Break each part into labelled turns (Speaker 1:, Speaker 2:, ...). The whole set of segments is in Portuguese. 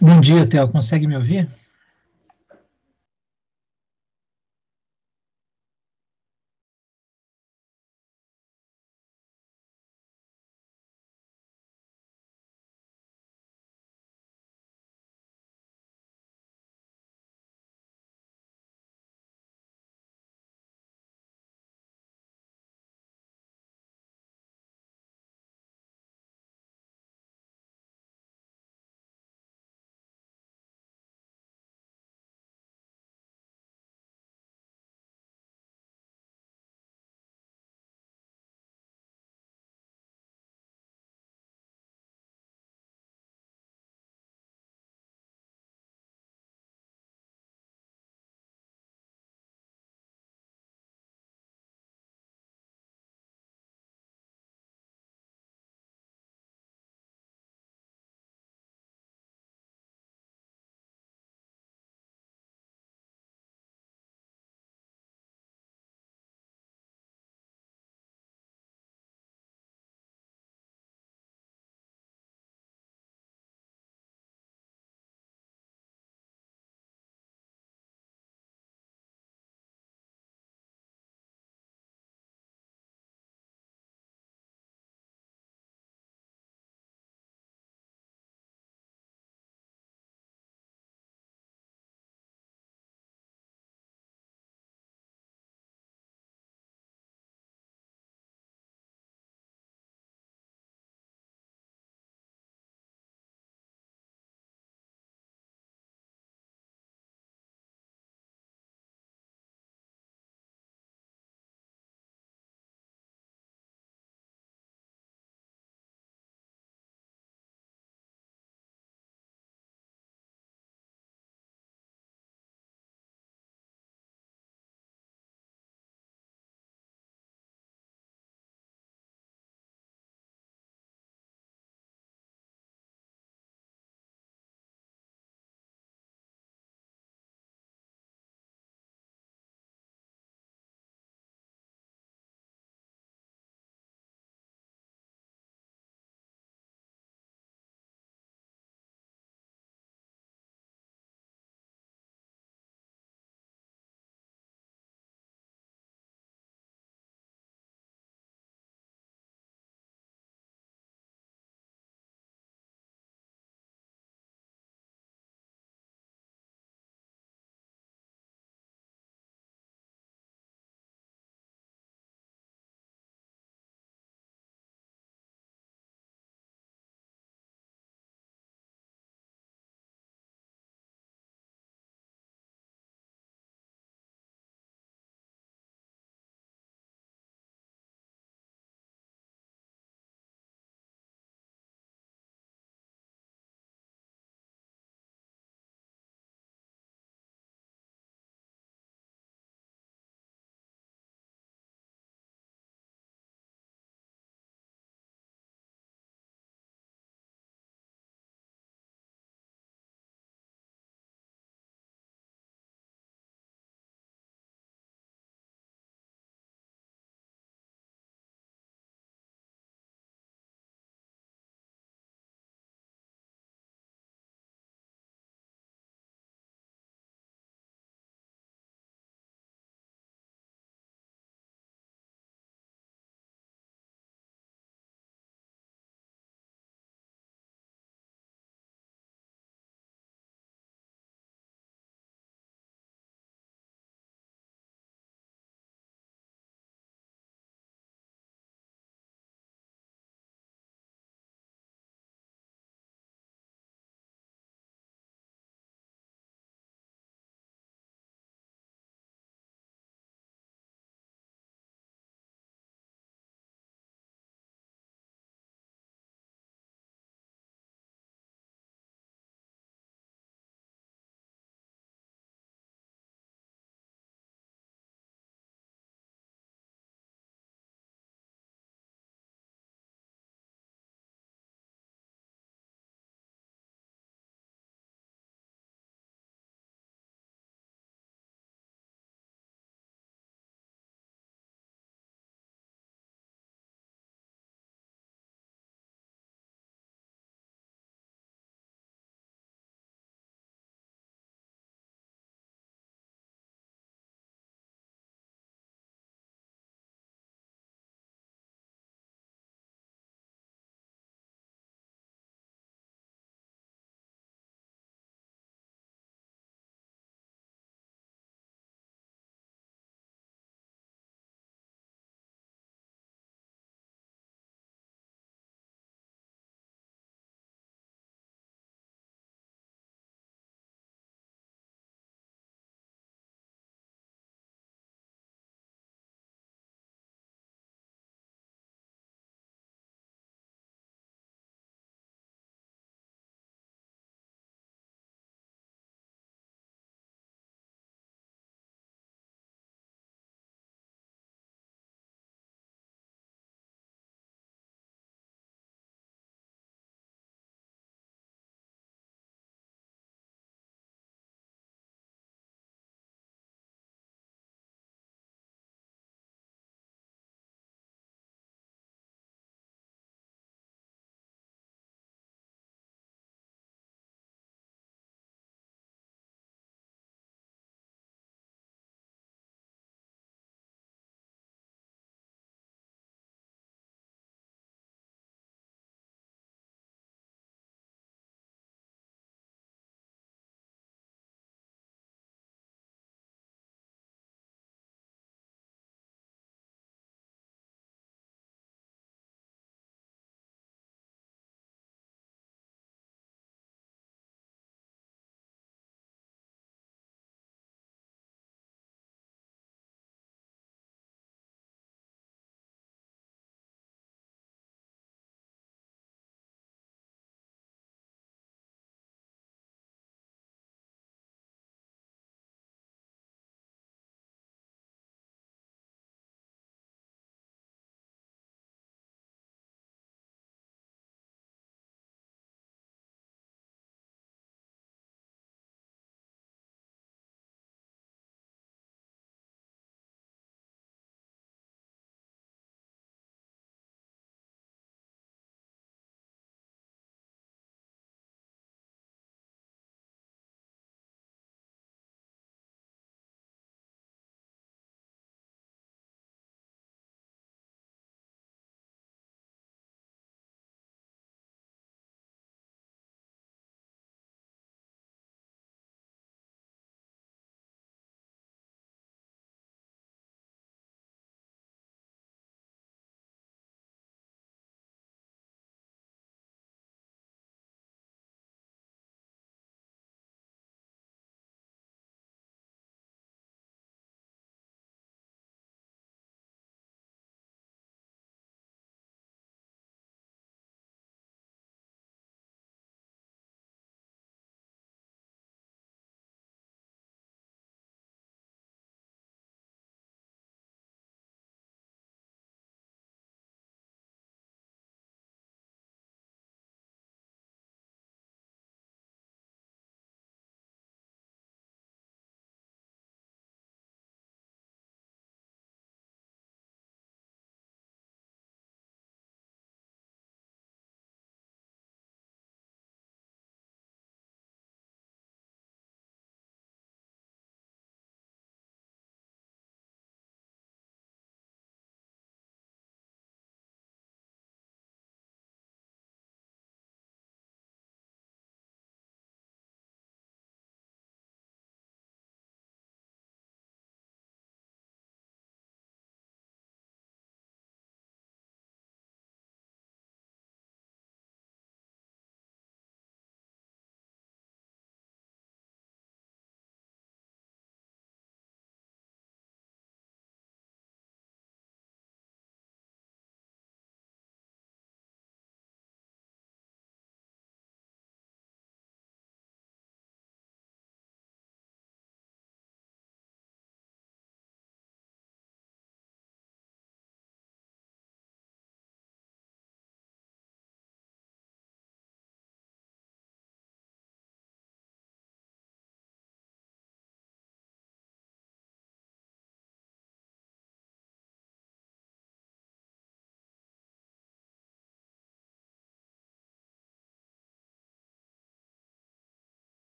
Speaker 1: Bom dia, Theo. Consegue me ouvir?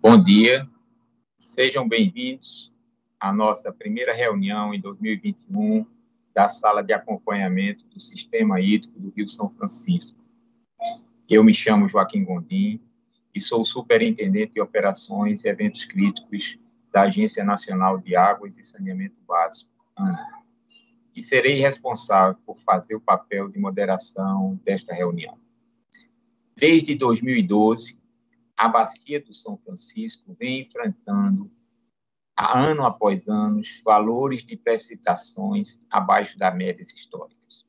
Speaker 2: Bom dia, sejam bem-vindos à nossa primeira reunião em 2021 da sala de acompanhamento do Sistema Hídrico do Rio São Francisco. Eu me chamo Joaquim Gondim e sou superintendente de operações e eventos críticos da Agência Nacional de Águas e Saneamento Básico, ANA, e serei responsável por fazer o papel de moderação desta reunião. Desde 2012, a bacia do São Francisco vem enfrentando, ano após ano, valores de precipitações abaixo das médias históricas,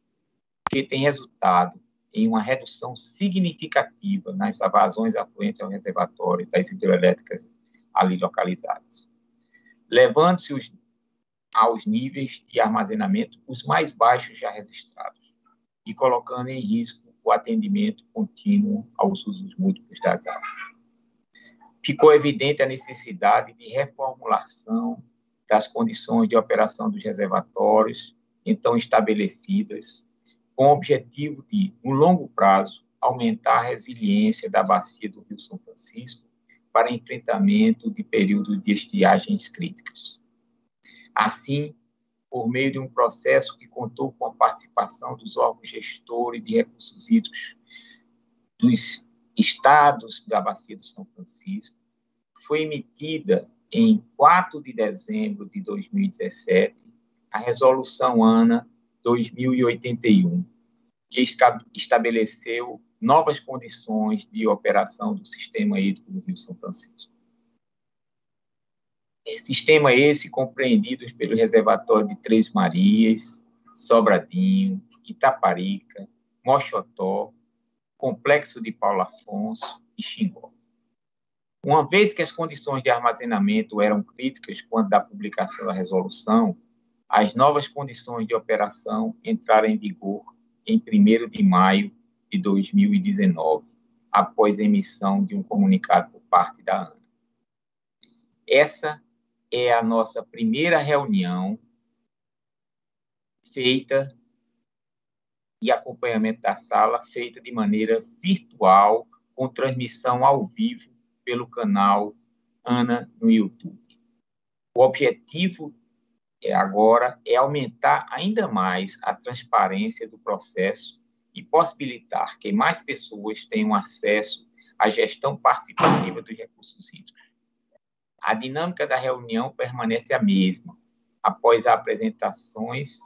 Speaker 2: que tem resultado em uma redução significativa nas vazões afluentes ao reservatório das hidrelétricas ali localizadas, levando-se aos níveis de armazenamento os mais baixos já registrados e colocando em risco o atendimento contínuo aos usos múltiplos das águas ficou evidente a necessidade de reformulação das condições de operação dos reservatórios, então estabelecidas, com o objetivo de, no longo prazo, aumentar a resiliência da bacia do Rio São Francisco para enfrentamento de períodos de estiagens críticas. Assim, por meio de um processo que contou com a participação dos órgãos gestores de recursos hídricos dos estados da Bacia do São Francisco, foi emitida em 4 de dezembro de 2017 a Resolução ANA 2081, que estabeleceu novas condições de operação do sistema hídrico do Rio São Francisco. Sistema esse compreendido pelo reservatório de Três Marias, Sobradinho, Itaparica, Mochotó, Complexo de Paulo Afonso e Xingó. Uma vez que as condições de armazenamento eram críticas quando da publicação da resolução, as novas condições de operação entraram em vigor em 1 de maio de 2019, após a emissão de um comunicado por parte da ANA. Essa é a nossa primeira reunião feita e acompanhamento da sala feita de maneira virtual, com transmissão ao vivo pelo canal Ana no YouTube. O objetivo é agora é aumentar ainda mais a transparência do processo e possibilitar que mais pessoas tenham acesso à gestão participativa dos recursos hídricos. A dinâmica da reunião permanece a mesma. Após as apresentações,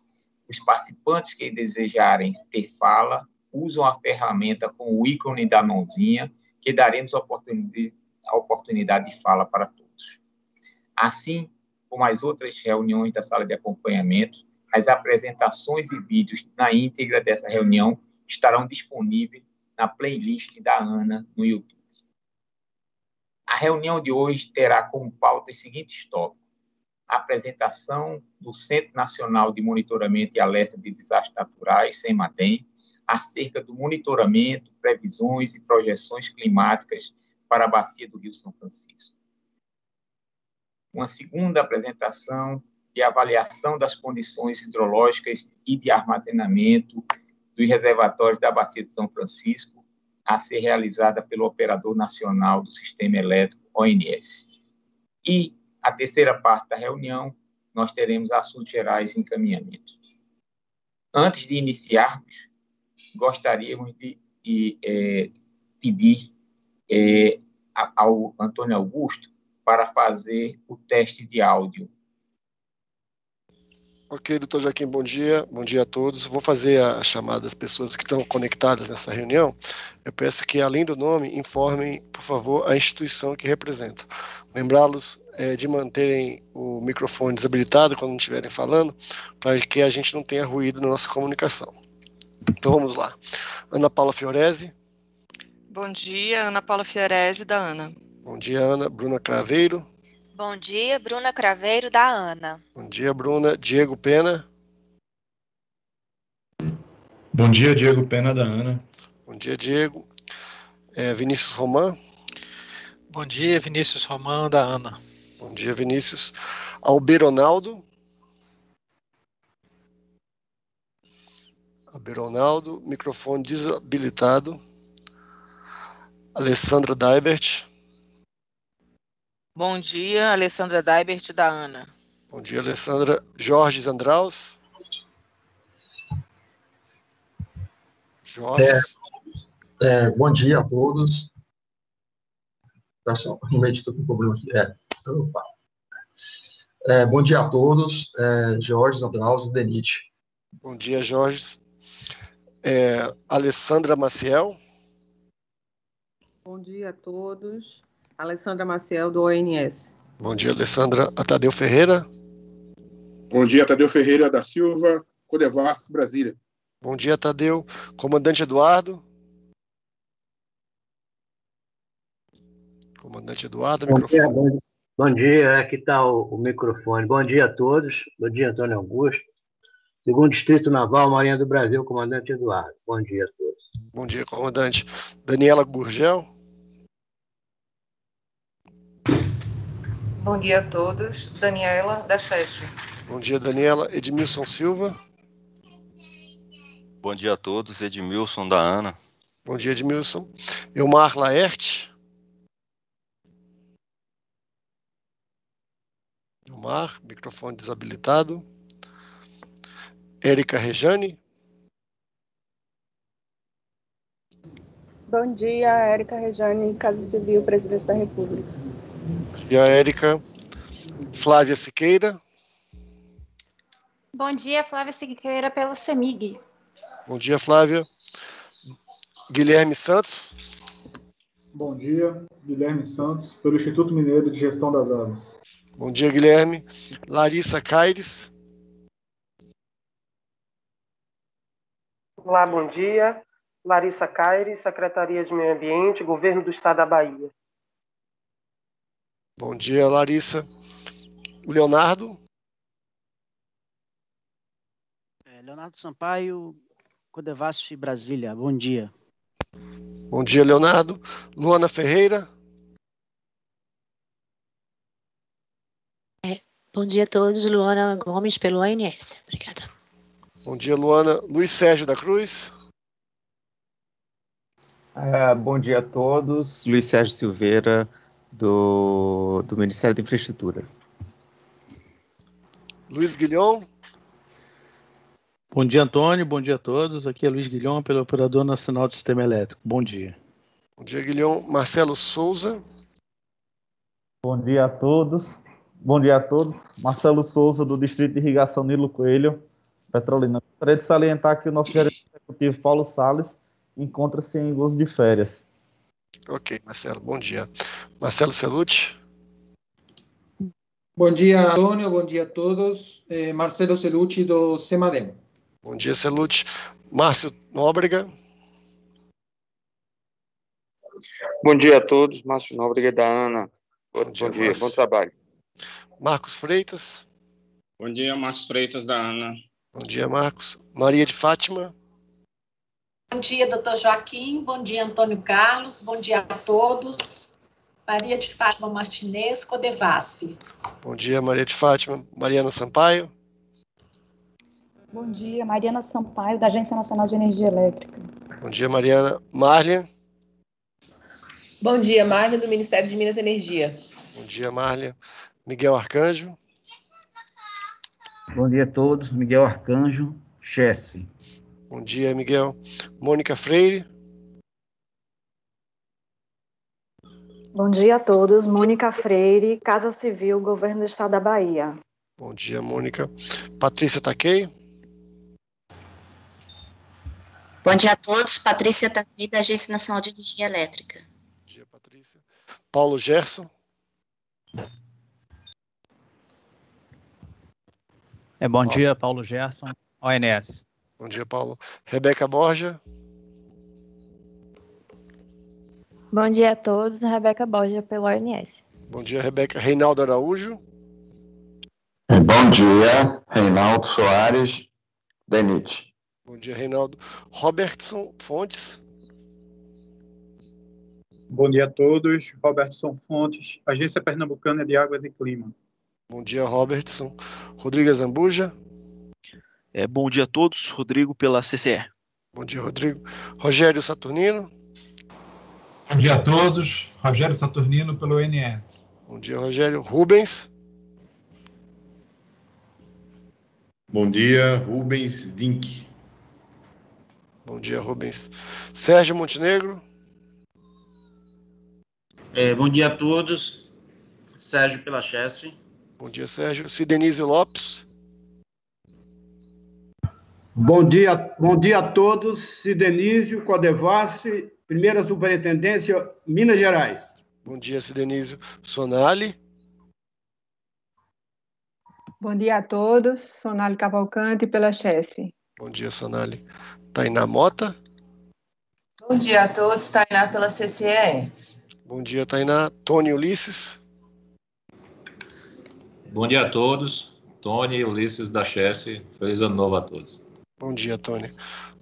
Speaker 2: os participantes que desejarem ter fala usam a ferramenta com o ícone da mãozinha, que daremos a oportunidade, de fala para todos. Assim como as outras reuniões da sala de acompanhamento, as apresentações e vídeos na íntegra dessa reunião estarão disponíveis na playlist da Ana no YouTube. A reunião de hoje terá como pauta os seguintes tópicos: a apresentação do Centro Nacional de Monitoramento e Alerta de Desastres Naturais, CEMADEM, acerca do monitoramento, previsões e projeções climáticas para a bacia do Rio São Francisco. Uma segunda apresentação de avaliação das condições hidrológicas e de armazenamento dos reservatórios da bacia do São Francisco, a ser realizada pelo Operador Nacional do Sistema Elétrico, ONS. E a terceira parte da reunião, nós teremos assuntos gerais e encaminhamentos. Antes de iniciarmos, gostaríamos de, de é, pedir é, ao Antônio Augusto para fazer o teste de áudio.
Speaker 3: Ok, doutor Joaquim, bom dia. Bom dia a todos. Vou fazer a chamada das pessoas que estão conectadas nessa reunião. Eu peço que, além do nome, informem, por favor, a instituição que representam. Lembrá-los é, de manterem o microfone desabilitado quando estiverem falando, para que a gente não tenha ruído na nossa comunicação. Então vamos lá. Ana Paula Fiorese.
Speaker 4: Bom dia, Ana Paula Fiorese, da ANA.
Speaker 3: Bom dia, Ana. Bruna Craveiro.
Speaker 5: Bom dia, Bruna Craveiro, da ANA.
Speaker 3: Bom dia, Bruna. Diego Pena.
Speaker 6: Bom dia, Diego Pena, da ANA.
Speaker 3: Bom dia, Diego. É, Vinícius Roman.
Speaker 7: Bom dia, Vinícius Roman, da ANA.
Speaker 3: Bom dia, Vinícius. Alberonaldo. Alberonaldo, microfone desabilitado. Alessandra Daibert.
Speaker 8: Bom dia, Alessandra Daibert da ANA.
Speaker 3: Bom dia, Alessandra. Jorge Zandraus. Jorge.
Speaker 9: É, é, bom dia a todos. Pessoal, realmente estou com um problema aqui. É, opa. É, bom dia a todos. É, Jorge Zandraus e Denite.
Speaker 3: Bom dia, Jorge. É, Alessandra Maciel.
Speaker 10: Bom dia a todos. Alessandra Maciel, do ONS.
Speaker 3: Bom dia, Alessandra. A Tadeu Ferreira.
Speaker 11: Bom dia, Tadeu Ferreira da Silva, Codevasco, Brasília.
Speaker 3: Bom dia, Tadeu. Comandante Eduardo. Comandante Eduardo,
Speaker 12: bom
Speaker 3: microfone.
Speaker 12: Dia, bom, bom, dia, aqui está o, o, microfone. Bom dia a todos. Bom dia, Antônio Augusto. Segundo Distrito Naval, Marinha do Brasil, Comandante Eduardo. Bom dia a todos.
Speaker 3: Bom dia, comandante. Daniela Gurgel.
Speaker 13: Bom dia a todos. Daniela da Cheste.
Speaker 3: Bom dia, Daniela. Edmilson Silva.
Speaker 14: Bom dia a todos. Edmilson da ANA.
Speaker 3: Bom dia, Edmilson. Elmar Laerte. Elmar, microfone desabilitado. Érica Rejane.
Speaker 15: Bom dia, Érica Rejane, Casa Civil, Presidente da República.
Speaker 3: Bom dia, Érica. Flávia Siqueira.
Speaker 4: Bom dia, Flávia Siqueira, pela CEMIG.
Speaker 3: Bom dia, Flávia. Guilherme Santos.
Speaker 16: Bom dia, Guilherme Santos, pelo Instituto Mineiro de Gestão das Águas.
Speaker 3: Bom dia, Guilherme. Larissa Caires.
Speaker 17: Olá, bom dia. Larissa Caires, Secretaria de Meio Ambiente, Governo do Estado da Bahia.
Speaker 3: Bom dia, Larissa. Leonardo.
Speaker 18: É, Leonardo Sampaio, Codevasf Brasília. Bom dia.
Speaker 3: Bom dia, Leonardo. Luana Ferreira.
Speaker 19: É, bom dia a todos. Luana Gomes, pelo ANS. Obrigada.
Speaker 3: Bom dia, Luana. Luiz Sérgio da Cruz.
Speaker 7: Uh, bom dia a todos. Luiz Sérgio Silveira, do, do Ministério da Infraestrutura.
Speaker 3: Luiz Guilhom.
Speaker 20: Bom dia, Antônio. Bom dia a todos. Aqui é Luiz Guilhom, pelo Operador Nacional do Sistema Elétrico. Bom dia.
Speaker 3: Bom dia, Guilhom. Marcelo Souza.
Speaker 21: Bom dia a todos. Bom dia a todos. Marcelo Souza, do Distrito de Irrigação Nilo Coelho, Petrolina. Gostaria de salientar que o nosso gerente executivo, Paulo Salles, encontra-se em gozo de férias.
Speaker 3: Ok, Marcelo, bom dia. Marcelo Celucci.
Speaker 22: Bom dia, Antônio, bom dia a todos. Eh, Marcelo Celucci, do CEMADEM.
Speaker 3: Bom dia, Celucci. Márcio Nóbrega.
Speaker 23: Bom dia a todos, Márcio Nóbrega da ANA. Bom, bom dia, dia bom trabalho.
Speaker 3: Marcos Freitas.
Speaker 24: Bom dia, Marcos Freitas da ANA.
Speaker 3: Bom dia, Marcos. Maria de Fátima.
Speaker 25: Bom dia, doutor Joaquim. Bom dia, Antônio Carlos. Bom dia a todos. Maria de Fátima Martinez, Codevasf.
Speaker 3: Bom dia, Maria de Fátima. Mariana Sampaio.
Speaker 15: Bom dia, Mariana Sampaio, da Agência Nacional de Energia Elétrica.
Speaker 3: Bom dia, Mariana. Marlia.
Speaker 26: Bom dia, Marlia, do Ministério de Minas e Energia.
Speaker 3: Bom dia, Marlia. Miguel Arcanjo.
Speaker 27: Bom dia a todos. Miguel Arcanjo, Chesf.
Speaker 3: Bom dia, Miguel. Mônica Freire.
Speaker 15: Bom dia a todos. Mônica Freire, Casa Civil, Governo do Estado da Bahia.
Speaker 3: Bom dia, Mônica. Patrícia Taquei.
Speaker 28: Bom dia a todos. Patrícia Taquei, da Agência Nacional de Energia Elétrica.
Speaker 3: Bom dia, Patrícia. Paulo Gerson.
Speaker 29: É, bom dia, Paulo Gerson, ONS.
Speaker 3: Bom dia, Paulo. Rebeca Borja.
Speaker 30: Bom dia a todos. Rebeca Borja, pelo ONS.
Speaker 3: Bom dia, Rebeca. Reinaldo Araújo.
Speaker 31: Bom dia, Reinaldo Soares, DENIT.
Speaker 3: Bom dia, Reinaldo. Robertson Fontes.
Speaker 32: Bom dia a todos. Robertson Fontes, Agência Pernambucana de Águas e Clima.
Speaker 3: Bom dia, Robertson. Rodrigo Zambuja.
Speaker 33: É, bom dia a todos. Rodrigo pela CCE.
Speaker 3: Bom dia, Rodrigo. Rogério Saturnino.
Speaker 34: Bom dia a todos. Rogério Saturnino, pelo ONS.
Speaker 3: Bom dia, Rogério. Rubens.
Speaker 35: Bom dia, Rubens Dink.
Speaker 3: Bom dia, Rubens. Sérgio Montenegro.
Speaker 6: É, bom dia a todos. Sérgio pela Chesf.
Speaker 3: Bom dia, Sérgio. Sidenísio Lopes.
Speaker 26: Bom dia, bom dia a todos. Sidenísio Codevassi, primeira superintendência, Minas Gerais.
Speaker 3: Bom dia, Sidenísio. Sonali.
Speaker 17: Bom dia a todos. Sonali Cavalcante pela Chesf.
Speaker 3: Bom dia, Sonali. Tainá Mota.
Speaker 36: Bom dia a todos. Tainá pela CCE.
Speaker 3: Bom dia, Tainá. Tony Ulisses.
Speaker 37: Bom dia a todos. Tony Ulisses da Chesse. Feliz ano novo a todos.
Speaker 3: Bom dia, Tony.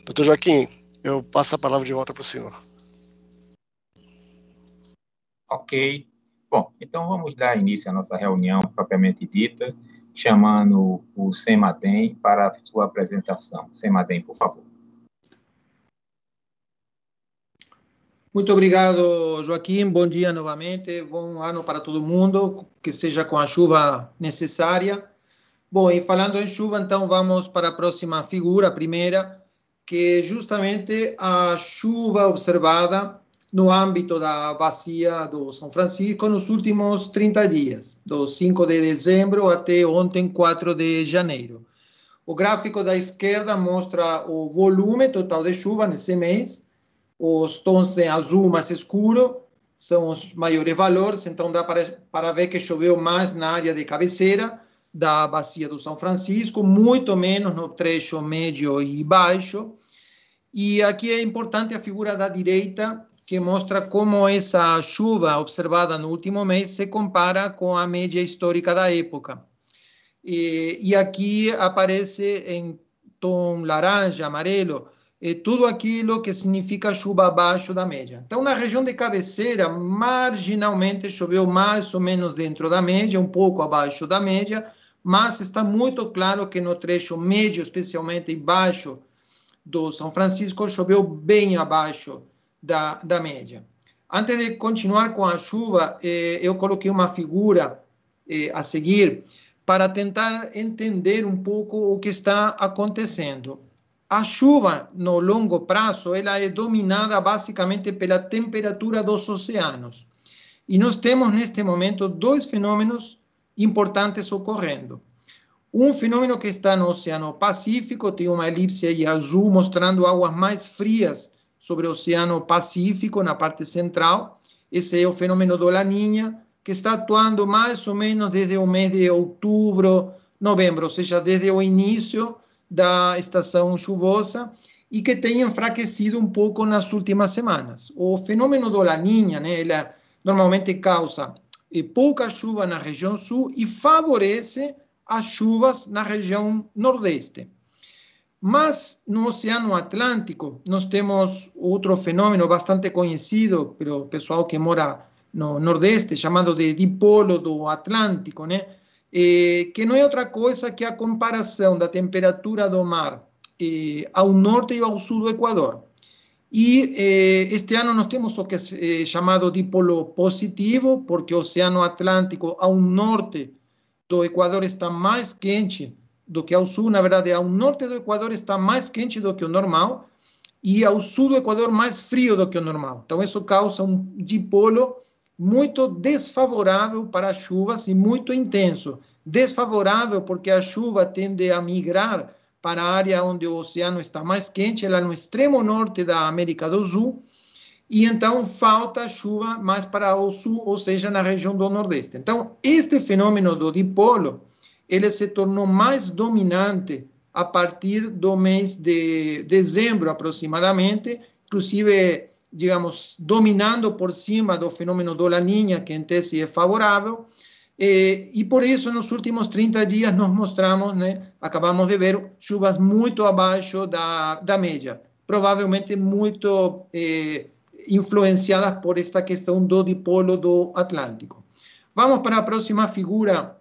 Speaker 3: Doutor Joaquim, eu passo a palavra de volta para o senhor.
Speaker 2: Ok. Bom, então vamos dar início à nossa reunião propriamente dita, chamando o Sematem para a sua apresentação. Sematem, por favor.
Speaker 22: Muito obrigado, Joaquim. Bom dia novamente. Bom ano para todo mundo, que seja com a chuva necessária. Bom, e falando em chuva, então vamos para a próxima figura, a primeira, que é justamente a chuva observada no âmbito da bacia do São Francisco nos últimos 30 dias, do 5 de dezembro até ontem, 4 de janeiro. O gráfico da esquerda mostra o volume total de chuva nesse mês, os tons de azul mais escuro são os maiores valores, então dá para, para ver que choveu mais na área de cabeceira da bacia do São Francisco, muito menos no trecho médio e baixo. E aqui é importante a figura da direita, que mostra como essa chuva observada no último mês se compara com a média histórica da época. E, e aqui aparece em tom laranja, amarelo, tudo aquilo que significa chuva abaixo da média. Então, na região de cabeceira, marginalmente choveu mais ou menos dentro da média, um pouco abaixo da média, mas está muito claro que no trecho médio, especialmente baixo do São Francisco, choveu bem abaixo da, da média. Antes de continuar com a chuva, eh, eu coloquei uma figura eh, a seguir para tentar entender um pouco o que está acontecendo. A chuva, no longo prazo, ela é dominada basicamente pela temperatura dos oceanos. E nós temos, neste momento, dois fenômenos importantes ocorrendo. Um fenômeno que está no Oceano Pacífico, tem uma elipse aí azul mostrando águas mais frias sobre o Oceano Pacífico, na parte central. Esse é o fenômeno do Laninha, que está atuando mais ou menos desde o mês de outubro, novembro, ou seja, desde o início da estação chuvosa e que tem enfraquecido um pouco nas últimas semanas. O fenômeno do Laninha, né, ele normalmente causa pouca chuva na região sul e favorece as chuvas na região nordeste. Mas no Oceano Atlântico, nós temos outro fenômeno bastante conhecido pelo pessoal que mora no Nordeste, chamado de dipolo do Atlântico, né? eh, que não é outra coisa que a comparação da temperatura do mar eh, ao norte e ao sul do Equador. E eh, este ano nós temos o que é chamado dipolo positivo, porque o Oceano Atlântico ao norte do Equador está mais quente do que ao sul. Na verdade, ao norte do Equador está mais quente do que o normal e ao sul do Equador mais frio do que o normal. Então, isso causa um dipolo muito desfavorável para as chuvas e muito intenso. Desfavorável porque a chuva tende a migrar para a área onde o oceano está mais quente, lá no extremo norte da América do Sul, e então falta chuva mais para o sul, ou seja, na região do Nordeste. Então, este fenômeno do dipolo, ele se tornou mais dominante a partir do mês de dezembro aproximadamente, inclusive digamos, dominando por cima do fenômeno do Laninha, que em tese é favorável, e, e por isso, nos últimos 30 dias, nós mostramos, né, acabamos de ver chuvas muito abaixo da, da média, provavelmente muito eh, influenciadas por esta questão do dipolo do Atlântico. Vamos para a próxima figura,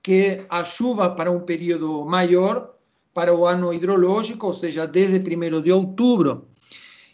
Speaker 22: que é a chuva para um período maior, para o ano hidrológico, ou seja, desde 1 de outubro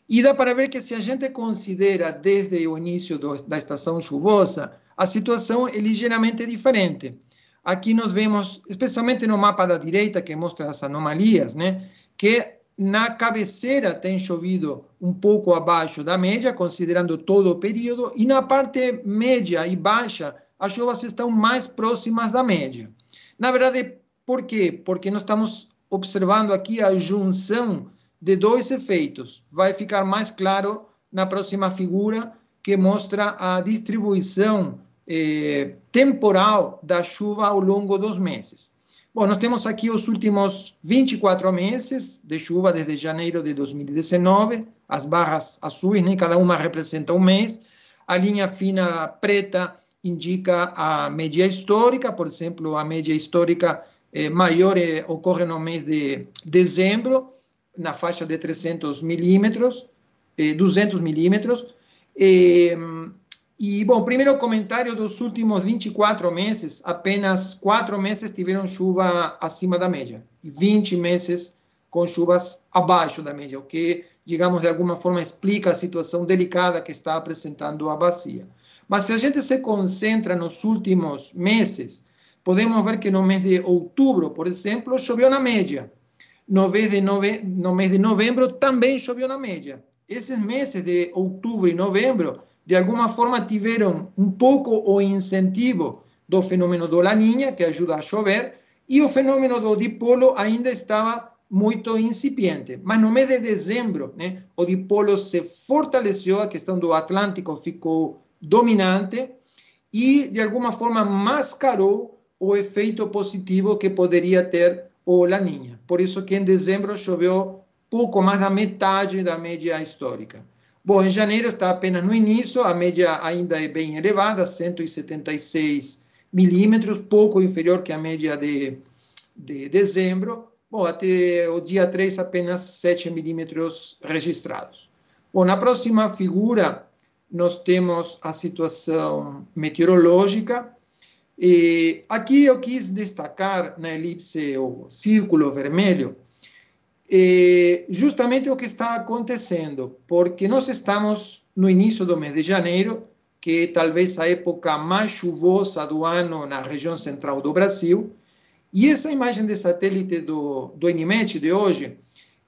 Speaker 22: E dá para ver que se a gente considera desde o início do, da estação chuvosa, a situação é ligeiramente diferente. Aqui nós vemos, especialmente no mapa da direita, que mostra as anomalias, né, que na cabeceira tem chovido um pouco abaixo da média, considerando todo o período, e na parte média e baixa, as chuvas estão mais próximas da média. Na verdade, por quê? Porque nós estamos observando aqui a junção de dois efeitos. Vai ficar mais claro na próxima figura, que mostra a distribuição eh, temporal da chuva ao longo dos meses. Bom, nós temos aqui os últimos 24 meses de chuva desde janeiro de 2019, as barras azuis, né, cada uma representa um mês, a linha fina preta indica a média histórica, por exemplo, a média histórica eh, maior eh, ocorre no mês de dezembro, na faixa de 300 milímetros, eh, 200 milímetros. E, bom, primeiro comentário dos últimos 24 meses, apenas quatro meses tiveram chuva acima da média, e 20 meses com chuvas abaixo da média, o que, digamos, de alguma forma explica a situação delicada que está apresentando a bacia. Mas se a gente se concentra nos últimos meses, podemos ver que no mês de outubro, por exemplo, choveu na média. No mês de, nove... no mês de novembro também choveu na média. Esses meses de outubro e novembro, de alguma forma, tiveram um pouco o incentivo do fenômeno do Laninha, que ajuda a chover, e o fenômeno do dipolo ainda estava muito incipiente. Mas no mês de dezembro, né, o dipolo se fortaleceu, a questão do Atlântico ficou dominante e, de alguma forma, mascarou o efeito positivo que poderia ter o Laninha. Por isso que em dezembro choveu pouco mais da metade da média histórica. Bom, em janeiro está apenas no início, a média ainda é bem elevada, 176 milímetros, pouco inferior que a média de, de dezembro. Bom, até o dia 3, apenas 7 milímetros registrados. Bom, na próxima figura, nós temos a situação meteorológica. E aqui eu quis destacar na elipse o círculo vermelho justamente o que está acontecendo, porque nós estamos no início do mês de janeiro, que é talvez a época mais chuvosa do ano na região central do Brasil, e essa imagem de satélite do, do NIMET de hoje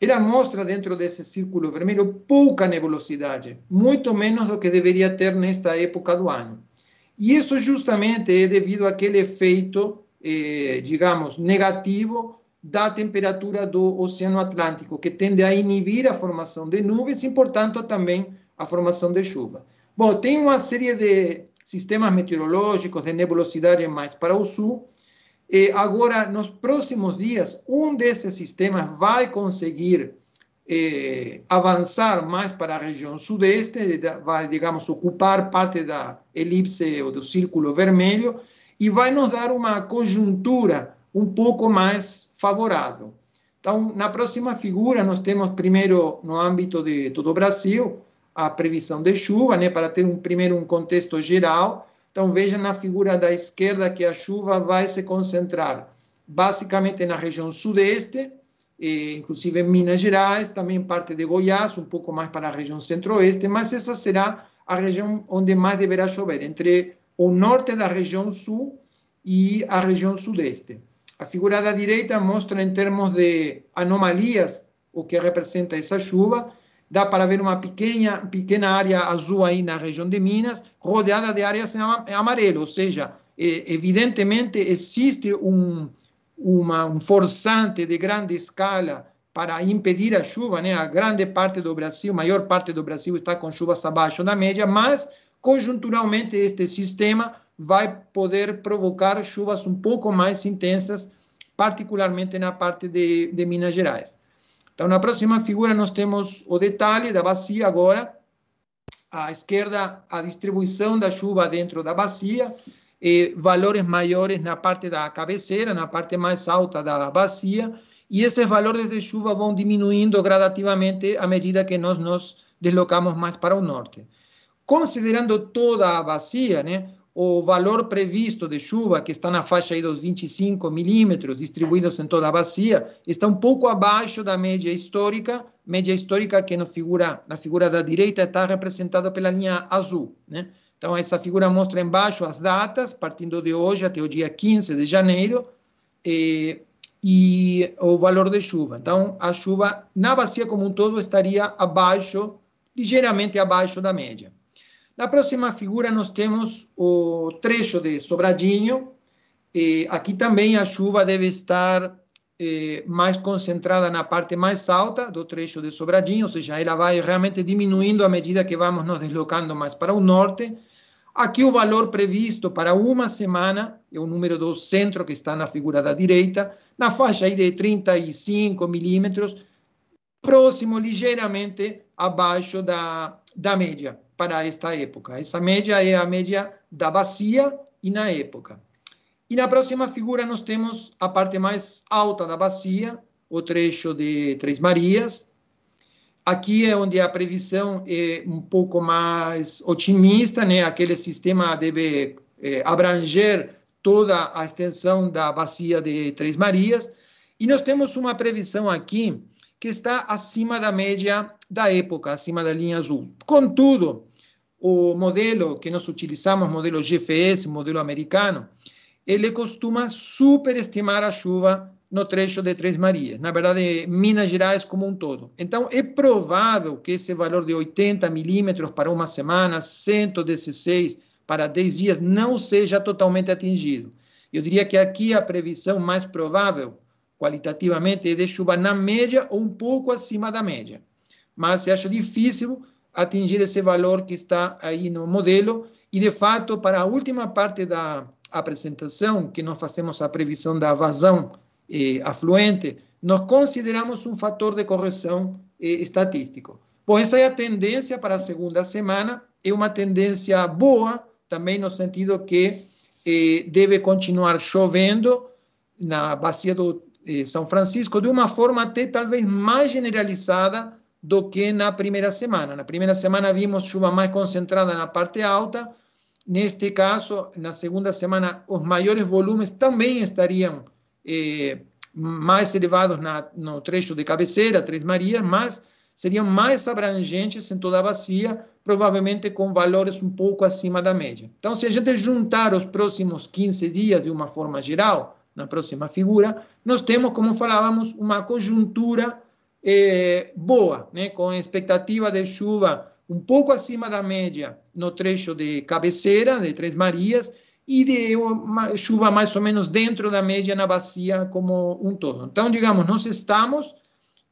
Speaker 22: ela mostra dentro desse círculo vermelho pouca nebulosidade, muito menos do que deveria ter nesta época do ano. E isso justamente é devido àquele efeito, eh, digamos, negativo da temperatura do Oceano Atlântico, que tende a inibir a formação de nuvens e, portanto, também a formação de chuva. Bom, tem uma série de sistemas meteorológicos de nebulosidade mais para o sul, e agora, nos próximos dias, um desses sistemas vai conseguir eh, avançar mais para a região sudeste, vai, digamos, ocupar parte da elipse ou do círculo vermelho e vai nos dar uma conjuntura um pouco mais favorável. Então, na próxima figura, nós temos primeiro, no âmbito de todo o Brasil, a previsão de chuva, né, para ter um primeiro um contexto geral, então, veja na figura da esquerda que a chuva vai se concentrar basicamente na região sudeste, inclusive em Minas Gerais, também parte de Goiás, um pouco mais para a região centro-oeste, mas essa será a região onde mais deverá chover, entre o norte da região sul e a região sudeste. A figura da direita mostra em termos de anomalias o que representa essa chuva, dá para ver uma pequena, pequena área azul aí na região de Minas, rodeada de áreas em amarelo, ou seja, evidentemente existe um, uma, um forçante de grande escala para impedir a chuva, né? A grande parte do Brasil, maior parte do Brasil está com chuvas abaixo da média, mas conjunturalmente este sistema vai poder provocar chuvas um pouco mais intensas, particularmente na parte de, de Minas Gerais. Então, na próxima figura, nós temos o detalhe da bacia agora. À esquerda, a distribuição da chuva dentro da bacia, valores maiores na parte da cabeceira, na parte mais alta da bacia, e esses valores de chuva vão diminuindo gradativamente à medida que nós nos deslocamos mais para o norte. Considerando toda a bacia, né, o valor previsto de chuva, que está na faixa aí dos 25 milímetros, distribuídos em toda a bacia, está um pouco abaixo da média histórica, média histórica que na figura, na figura da direita está representada pela linha azul. Né? Então, essa figura mostra embaixo as datas, partindo de hoje até o dia 15 de janeiro, e, e o valor de chuva. Então, a chuva na bacia como um todo estaria abaixo, ligeiramente abaixo da média. Na próxima figura, nós temos o trecho de Sobradinho. E aqui também a chuva deve estar eh, mais concentrada na parte mais alta do trecho de Sobradinho, ou seja, ela vai realmente diminuindo à medida que vamos nos deslocando mais para o norte. Aqui o valor previsto para uma semana é o número do centro que está na figura da direita, na faixa aí de 35 milímetros, próximo ligeiramente abaixo da, da média para esta época. Essa média é a média da bacia e na época. E na próxima figura nós temos a parte mais alta da bacia, o trecho de Três Marias. Aqui é onde a previsão é um pouco mais otimista, né? Aquele sistema deve é, abranger toda a extensão da bacia de Três Marias. E nós temos uma previsão aqui que está acima da média da época, acima da linha azul. Contudo, o modelo que nós utilizamos, modelo GFS, modelo americano, ele costuma superestimar a chuva no trecho de Três Marias, na verdade, Minas Gerais como um todo. Então, é provável que esse valor de 80 milímetros para uma semana, 116 para 10 dias, não seja totalmente atingido. Eu diria que aqui a previsão mais provável, qualitativamente, é de chuva na média ou um pouco acima da média. Mas se acha difícil atingir esse valor que está aí no modelo. E, de fato, para a última parte da apresentação, que nós fazemos a previsão da vazão eh, afluente, nós consideramos um fator de correção eh, estatístico. Bom, essa é a tendência para a segunda semana, é uma tendência boa, também no sentido que eh, deve continuar chovendo na bacia do eh, São Francisco de uma forma até talvez mais generalizada do que na primeira semana. Na primeira semana vimos chuva mais concentrada na parte alta. Neste caso, na segunda semana, os maiores volumes também estariam eh, mais elevados na, no trecho de cabeceira, Três Marias, mas seriam mais abrangentes em toda a bacia, provavelmente com valores um pouco acima da média. Então, se a gente juntar os próximos 15 dias de uma forma geral, na próxima figura, nós temos, como falávamos, uma conjuntura é, boa, né, com expectativa de chuva um pouco acima da média no trecho de cabeceira, de Três Marias, e de uma chuva mais ou menos dentro da média na bacia como um todo. Então, digamos, nós estamos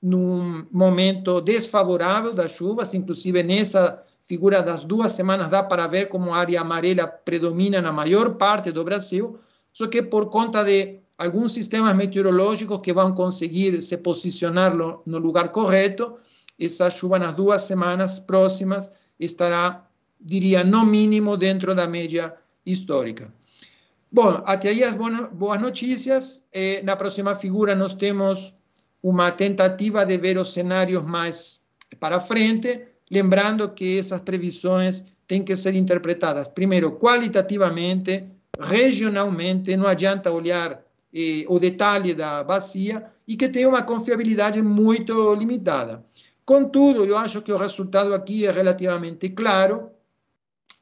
Speaker 22: num momento desfavorável das chuvas, inclusive nessa figura das duas semanas dá para ver como a área amarela predomina na maior parte do Brasil, só que por conta de alguns sistemas meteorológicos que vão conseguir se posicionar no lugar correto, essa chuva nas duas semanas próximas estará, diria, no mínimo dentro da média histórica. Bom, até aí as boas notícias. Eh, na próxima figura nós temos uma tentativa de ver os cenários mais para frente, lembrando que essas previsões têm que ser interpretadas, primeiro, qualitativamente, regionalmente, não adianta olhar eh, o detalhe da bacia e que tem uma confiabilidade muito limitada. Contudo, eu acho que o resultado aqui é relativamente claro.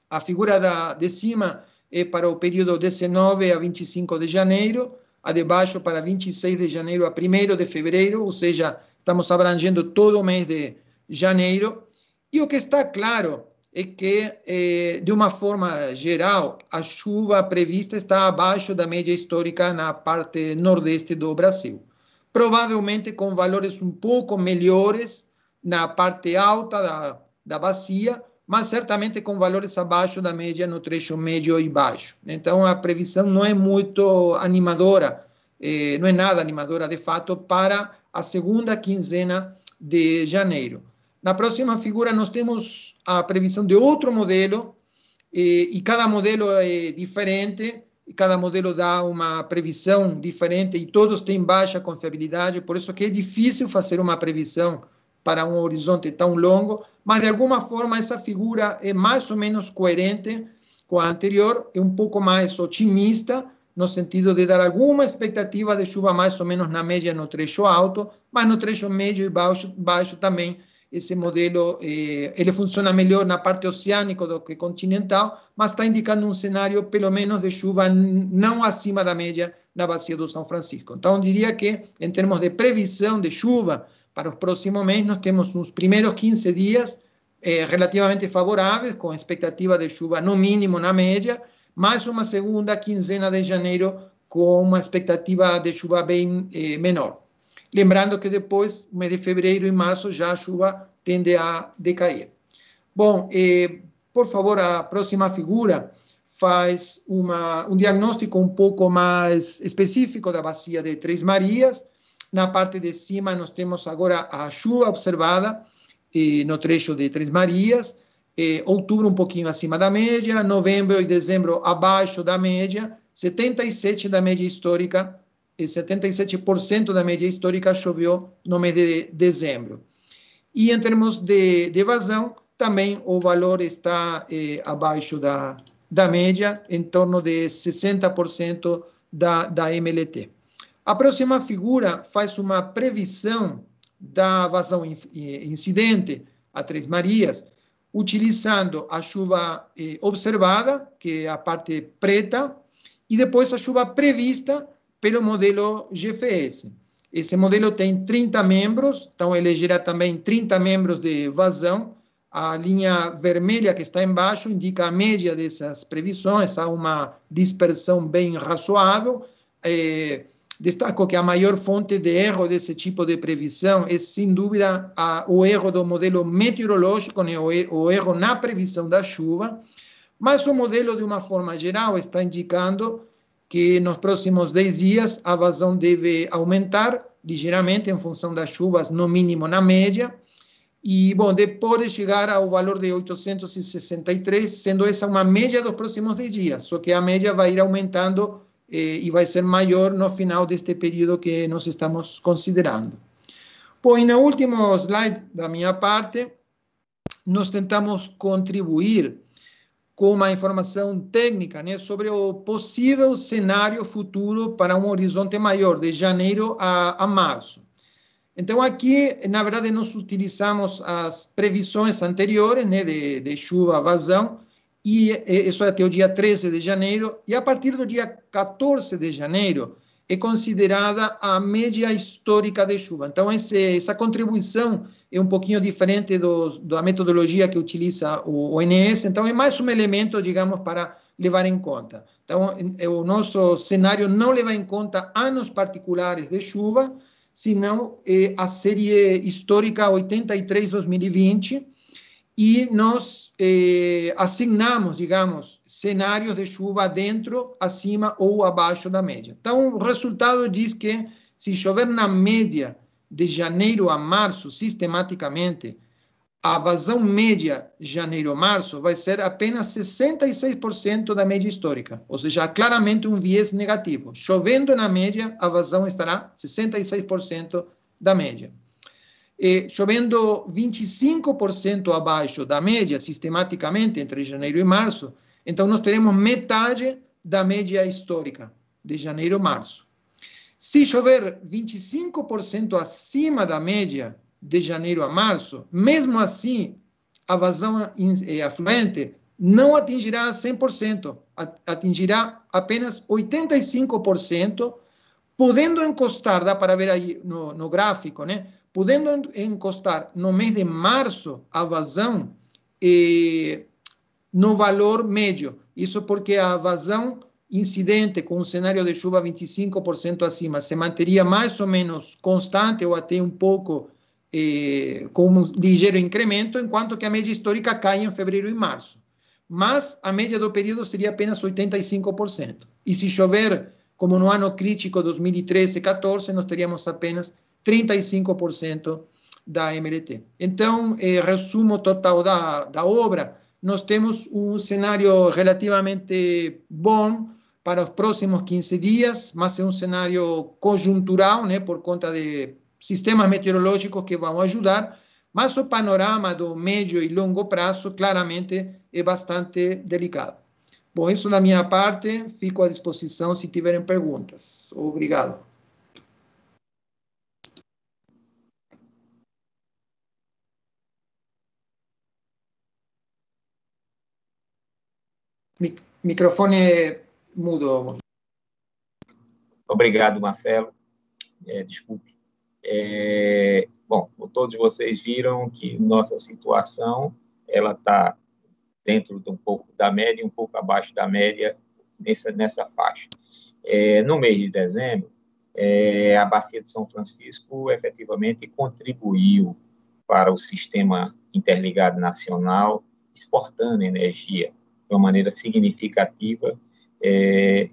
Speaker 22: A figura da, de cima é para o período 19 a 25 de janeiro, a de baixo para 26 de janeiro a 1 de fevereiro, ou seja, estamos abrangendo todo o mês de janeiro. E o que está claro é que, eh, de uma forma geral, a chuva prevista está abaixo da média histórica na parte nordeste do Brasil. Provavelmente com valores um pouco melhores na parte alta da, da bacia, mas certamente com valores abaixo da média no trecho médio e baixo. Então, a previsão não é muito animadora, eh, não é nada animadora, de fato, para a segunda quinzena de janeiro. Na próxima figura, nós temos a previsão de outro modelo, e, e cada modelo é diferente, e cada modelo dá uma previsão diferente, e todos têm baixa confiabilidade, por isso que é difícil fazer uma previsão para um horizonte tão longo, mas de alguma forma essa figura é mais ou menos coerente com a anterior, é um pouco mais otimista, no sentido de dar alguma expectativa de chuva mais ou menos na média no trecho alto, mas no trecho médio e baixo, baixo também esse modelo eh, ele funciona melhor na parte oceânica do que continental, mas está indicando um cenário pelo menos de chuva não acima da média na bacia do São Francisco. Então, diria que em termos de previsão de chuva para os próximos meses, nós temos uns primeiros 15 dias eh, relativamente favoráveis, com expectativa de chuva no mínimo na média, mais uma segunda quinzena de janeiro com uma expectativa de chuva bem eh, menor. Lembrando que depois, mês de fevereiro e março, já a chuva tende a decair. Bom, eh, por favor, a próxima figura faz uma, um diagnóstico um pouco mais específico da bacia de Três Marias. Na parte de cima, nós temos agora a chuva observada eh, no trecho de Três Marias eh, outubro um pouquinho acima da média, novembro e dezembro abaixo da média, 77 da média histórica, 77% da média histórica choveu no mês de dezembro. E em termos de, de vazão, também o valor está eh, abaixo da, da média, em torno de 60% da, da MLT. A próxima figura faz uma previsão da vazão incidente a Três Marias, utilizando a chuva eh, observada, que é a parte preta, e depois a chuva prevista pelo modelo GFS. Esse modelo tem 30 membros, então ele gera também 30 membros de vazão. A linha vermelha que está embaixo indica a média dessas previsões, há uma dispersão bem razoável. Eh, Destaco que a maior fonte de erro desse tipo de previsão é, sem dúvida, a, o erro do modelo meteorológico, né, o, o erro na previsão da chuva, mas o modelo, de uma forma geral, está indicando que nos próximos 10 dias a vazão deve aumentar ligeiramente em função das chuvas, no mínimo na média, e, bom, pode chegar ao valor de 863, sendo essa uma média dos próximos 10 dias, só que a média vai ir aumentando eh, e vai ser maior no final deste período que nós estamos considerando. Bom, e no último slide da minha parte, nós tentamos contribuir com uma informação técnica né, sobre o possível cenário futuro para um horizonte maior, de janeiro a, a março. Então, aqui, na verdade, nós utilizamos as previsões anteriores né, de, de chuva, vazão, e isso é até o dia 13 de janeiro, e a partir do dia 14 de janeiro é considerada a média histórica de chuva. Então, esse, essa contribuição é um pouquinho diferente do, da metodologia que utiliza o ONS, então é mais um elemento, digamos, para levar em conta. Então, o nosso cenário não leva em conta anos particulares de chuva, senão é a série histórica 83-2020, e nós eh, digamos, cenários de chuva dentro, acima ou abaixo da média. Então, o resultado diz que se chover na média de janeiro a março, sistematicamente, a vazão média janeiro-março vai ser apenas 66% da média histórica, ou seja, claramente um viés negativo. Chovendo na média, a vazão estará 66% da média chovendo 25% abaixo da média, sistematicamente, entre janeiro e março, então nós teremos metade da média histórica de janeiro e março. Se chover 25% acima da média de janeiro a março, mesmo assim, a vazão eh, afluente não atingirá 100%, atingirá apenas 85%, podendo encostar, dá para ver aí no, no gráfico, né? Podendo encostar no mês de março a vazão eh, no valor médio. Isso porque a vazão incidente com um cenário de chuva 25% acima se manteria mais ou menos constante ou até um pouco eh, com um ligeiro incremento, enquanto que a média histórica cai em fevereiro e março. Mas a média do período seria apenas 85%. E se chover, como no ano crítico 2013 e 14, nós teríamos apenas 35% da MLT. Então, eh, resumo total da, da obra, nós temos um cenário relativamente bom para os próximos 15 dias, mas é um cenário conjuntural, né, por conta de sistemas meteorológicos que vão ajudar, mas o panorama do médio e longo prazo claramente é bastante delicado. Bom, isso da minha parte, fico à disposição se tiverem perguntas. Obrigado. Microfone mudo.
Speaker 2: Obrigado, Marcelo. É, desculpe. É, bom, todos vocês viram que nossa situação ela está dentro de um pouco da média, um pouco abaixo da média nessa, nessa faixa. É, no mês de dezembro, é, a Bacia de São Francisco efetivamente contribuiu para o sistema interligado nacional, exportando energia de uma maneira significativa, é,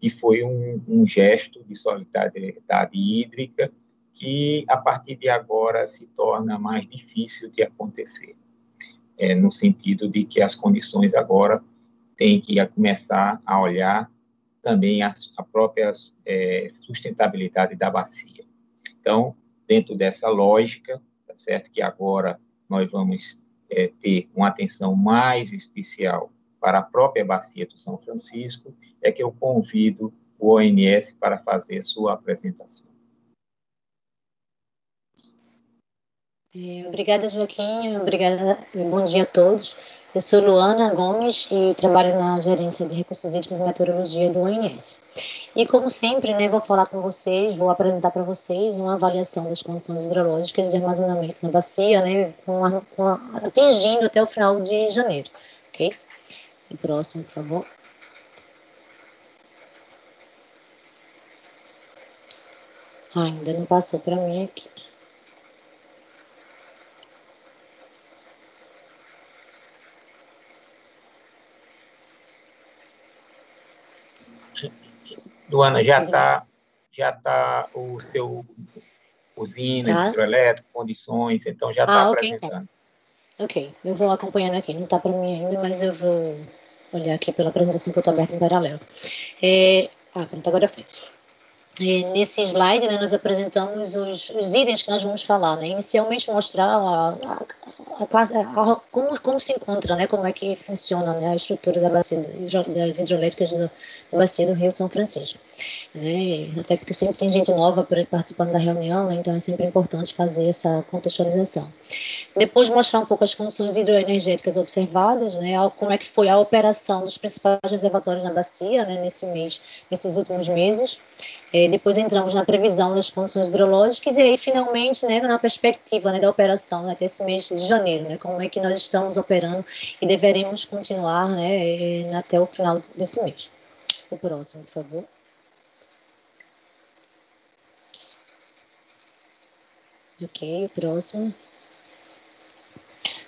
Speaker 2: e foi um, um gesto de solidariedade hídrica que, a partir de agora, se torna mais difícil de acontecer é, no sentido de que as condições agora têm que começar a olhar também a, a própria é, sustentabilidade da bacia. Então, dentro dessa lógica, tá certo que agora nós vamos é, ter uma atenção mais especial para a própria bacia do São Francisco, é que eu convido o ONS para fazer sua apresentação.
Speaker 19: É, obrigada, Joaquim. Obrigada. Bom dia a todos. Eu sou Luana Gomes e trabalho na gerência de recursos hídricos e meteorologia do ONS. E como sempre, né, vou falar com vocês, vou apresentar para vocês uma avaliação das condições hidrológicas de armazenamento na bacia, né, atingindo até o final de janeiro, ok? O próximo, por favor. Ah, ainda não passou para mim aqui.
Speaker 2: Luana, já está já tá o seu usina, tá. hidrelétrico, condições, então já está ah, okay, então.
Speaker 19: Ok, eu vou acompanhando aqui, não está para mim ainda, mas eu vou olhar aqui pela apresentação que eu estou aberta em paralelo. É, ah, pronto, agora foi. É, nesse slide, né, nós apresentamos os, os, itens que nós vamos falar, né? Inicialmente mostrar a, a, a classe, a, como, como se encontra, né? Como é que funciona né, a estrutura da bacia das hidroelétricas da bacia do Rio São Francisco, né? Até porque sempre tem gente nova participando da reunião, né? Então é sempre importante fazer essa contextualização. Depois mostrar um pouco as condições hidroenergéticas observadas, né? Como é que foi a operação dos principais reservatórios na bacia, né? Nesse mês, nesses últimos meses. É, depois entramos na previsão das condições hidrológicas e aí finalmente né, na perspectiva né, da operação né, desse mês de janeiro, né, como é que nós estamos operando e deveremos continuar né, é, até o final desse mês. O próximo, por favor. Ok, o próximo.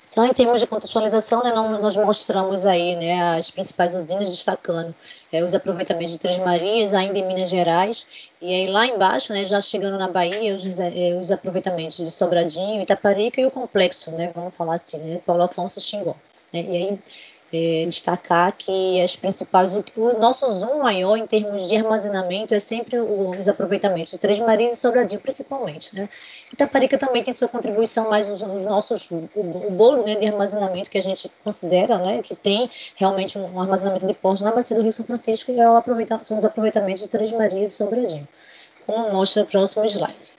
Speaker 19: Só em termos de contextualização, né, nós mostramos aí né, as principais usinas destacando é, os aproveitamentos de Três Marias, ainda em Minas Gerais, e aí lá embaixo, né, já chegando na Bahia, os, é, os aproveitamentos de Sobradinho, Itaparica e o complexo, né, vamos falar assim, né, Paulo Afonso Xingó. Né, e aí é, destacar que as principais, o, o, nosso zoom maior em termos de armazenamento é sempre os aproveitamentos de Três Marias e Sobradinho, principalmente. Né? Itaparica também tem sua contribuição, mas os, os nossos, o, o, bolo né, de armazenamento que a gente considera, né, que tem realmente um, um armazenamento de portos na bacia do Rio São Francisco, é o aproveita, são os aproveitamentos de Três Marias e Sobradinho, como mostra o próximo slide.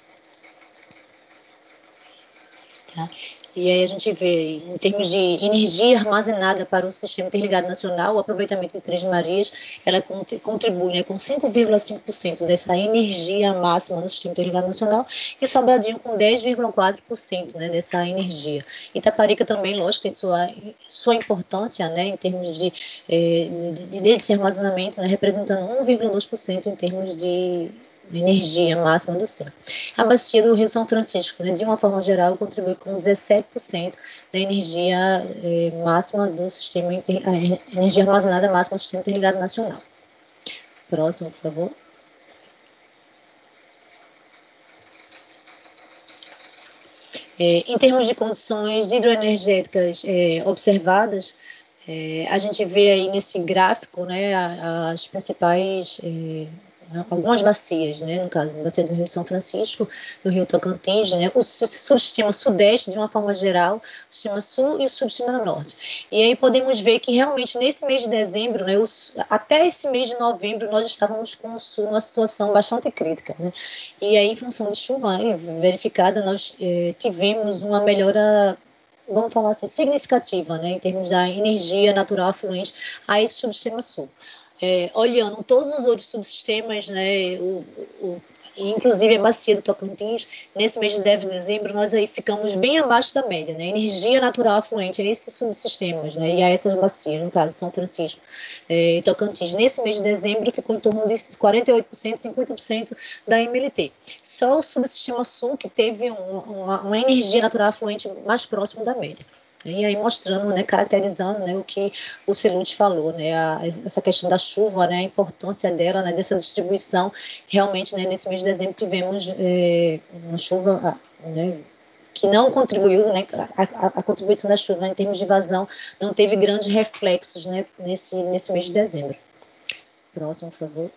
Speaker 19: Tá? E aí a gente vê, em termos de energia armazenada para o Sistema Interligado Nacional, o aproveitamento de Três Marias, ela contribui né, com 5,5% dessa energia máxima no Sistema Interligado Nacional e Sobradinho com 10,4% né, dessa energia. Itaparica também, lógico, tem sua, sua importância né, em termos de, eh, de, desse armazenamento, né, representando 1,2% em termos de energia máxima do céu. A bacia do Rio São Francisco, né, de uma forma geral, contribui com 17% da energia eh, máxima do sistema, a energia armazenada máxima do sistema interligado nacional. Próximo, por favor. É, em termos de condições hidroenergéticas é, observadas, é, a gente vê aí nesse gráfico né, as principais algumas bacias, né, no caso, a bacia do Rio São Francisco, do Rio Tocantins, né, o subsistema sudeste de uma forma geral, o sistema sul e o subsistema norte. E aí podemos ver que realmente nesse mês de dezembro, né, os, até esse mês de novembro, nós estávamos com o sul numa situação bastante crítica, né, e aí em função de chuva né, verificada, nós eh, tivemos uma melhora vamos falar assim, significativa, né, em termos da energia natural afluente a esse subsistema sul é, olhando todos os outros subsistemas, né, o, o, inclusive a bacia do Tocantins, nesse mês de dezembro, nós aí ficamos bem abaixo da média, né, energia natural afluente a esses subsistemas, né, e a essas bacias, no caso São Francisco é, e Tocantins, nesse mês de dezembro ficou em torno de 48%, 50% da MLT. Só o subsistema sul que teve um, uma, uma energia natural afluente mais próximo da média. E aí mostrando, né, caracterizando né, o que o Celute falou, né, a, essa questão da chuva, né, a importância dela, né, dessa distribuição. Realmente, né, nesse mês de dezembro tivemos é, uma chuva ah, né, que não contribuiu, né, a, a, contribuição da chuva em termos de vazão não teve grandes reflexos né, nesse, nesse mês de dezembro. Próximo, por favor.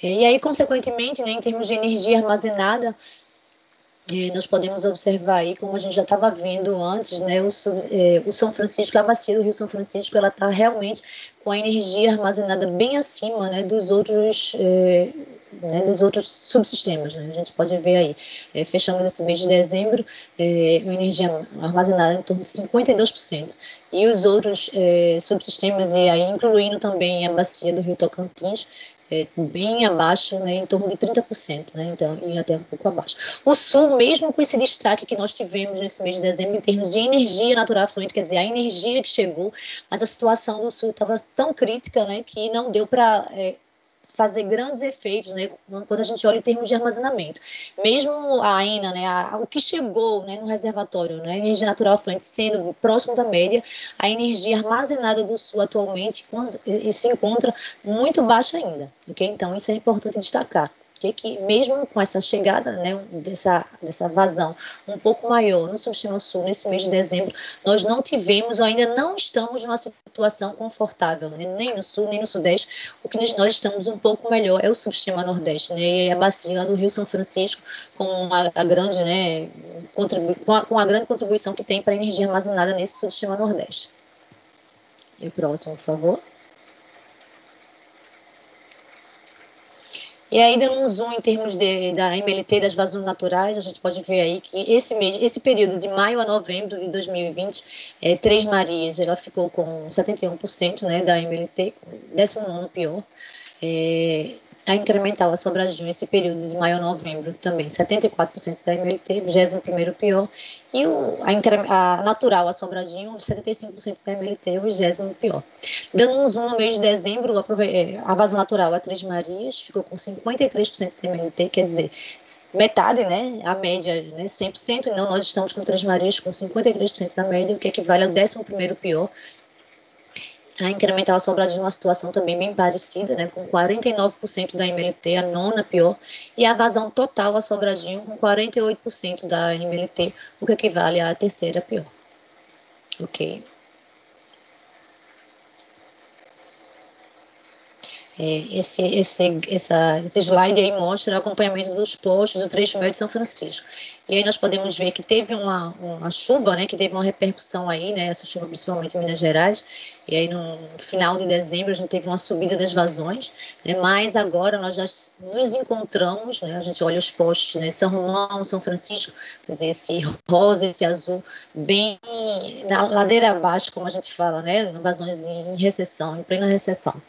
Speaker 19: E aí, consequentemente, né, em termos de energia armazenada, e nós podemos observar aí, como a gente já estava vendo antes, né, o, é, o, São Francisco, a bacia do Rio São Francisco, ela está realmente com a energia armazenada bem acima né, dos outros é, né, dos outros subsistemas. Né? A gente pode ver aí, é, fechamos esse mês de dezembro, é, uma energia armazenada em torno de 52%, e os outros é, subsistemas, e aí incluindo também a bacia do Rio Tocantins, é, bem abaixo, né, em torno de 30%, né, então, e até um pouco abaixo. O Sul, mesmo com esse destaque que nós tivemos nesse mês de dezembro, em termos de energia natural fluente, quer dizer, a energia que chegou, mas a situação do Sul estava tão crítica, né, que não deu para é, fazer grandes efeitos, né, quando a gente olha em termos de armazenamento. Mesmo a né, a, o que chegou né, no reservatório, né, a energia natural fluente sendo próximo da média, a energia armazenada do Sul atualmente se encontra muito baixa ainda, ok? Então, isso é importante destacar que, que mesmo com essa chegada né, dessa, dessa vazão um pouco maior no subsistema sul, nesse mês de dezembro, nós não tivemos, ou ainda não estamos numa situação confortável, né, nem no sul, nem no sudeste. O que nós estamos um pouco melhor é o subsistema nordeste, né, e a bacia do Rio São Francisco, com a, a grande, né, com, a, com a grande contribuição que tem para a energia armazenada nesse subsistema nordeste. E o próximo, por favor. E aí, dando um zoom em termos de, da MLT das vazões naturais, a gente pode ver aí que esse, mês, esse período de maio a novembro de 2020, é, Três Marias, ela ficou com 71% né, da MLT, 19 pior. É, a incremental, a Sobradinho, esse período de maio a novembro também, 74% da MLT, 21 pior, e o, a, a, natural, a Sobradinho, 75% da MLT, o 20 pior. Dando um zoom no mês de dezembro, a, é, a vazão natural, a Três Marias, ficou com 53% da MLT, quer dizer, metade, né, a média, né, 100%, não, nós estamos com Três Marias com 53% da média, o que equivale ao 11 pior, a incremental Sobradinho numa situação também bem parecida, né, com 49% da MLT, a nona pior, e a vazão total a Sobradinho com 48% da MLT, o que equivale à terceira pior. Ok. Esse, esse, essa, esse slide aí mostra o acompanhamento dos postos do trecho médio de São Francisco. E aí nós podemos ver que teve uma, uma chuva, né, que teve uma repercussão aí, né, essa chuva principalmente em Minas Gerais, e aí no final de dezembro a gente teve uma subida das vazões, né, mas agora nós já nos encontramos, né, a gente olha os postos, né, São Romão, São Francisco, quer dizer, esse rosa, esse azul, bem na ladeira abaixo, como a gente fala, né, vazões em recessão, em plena recessão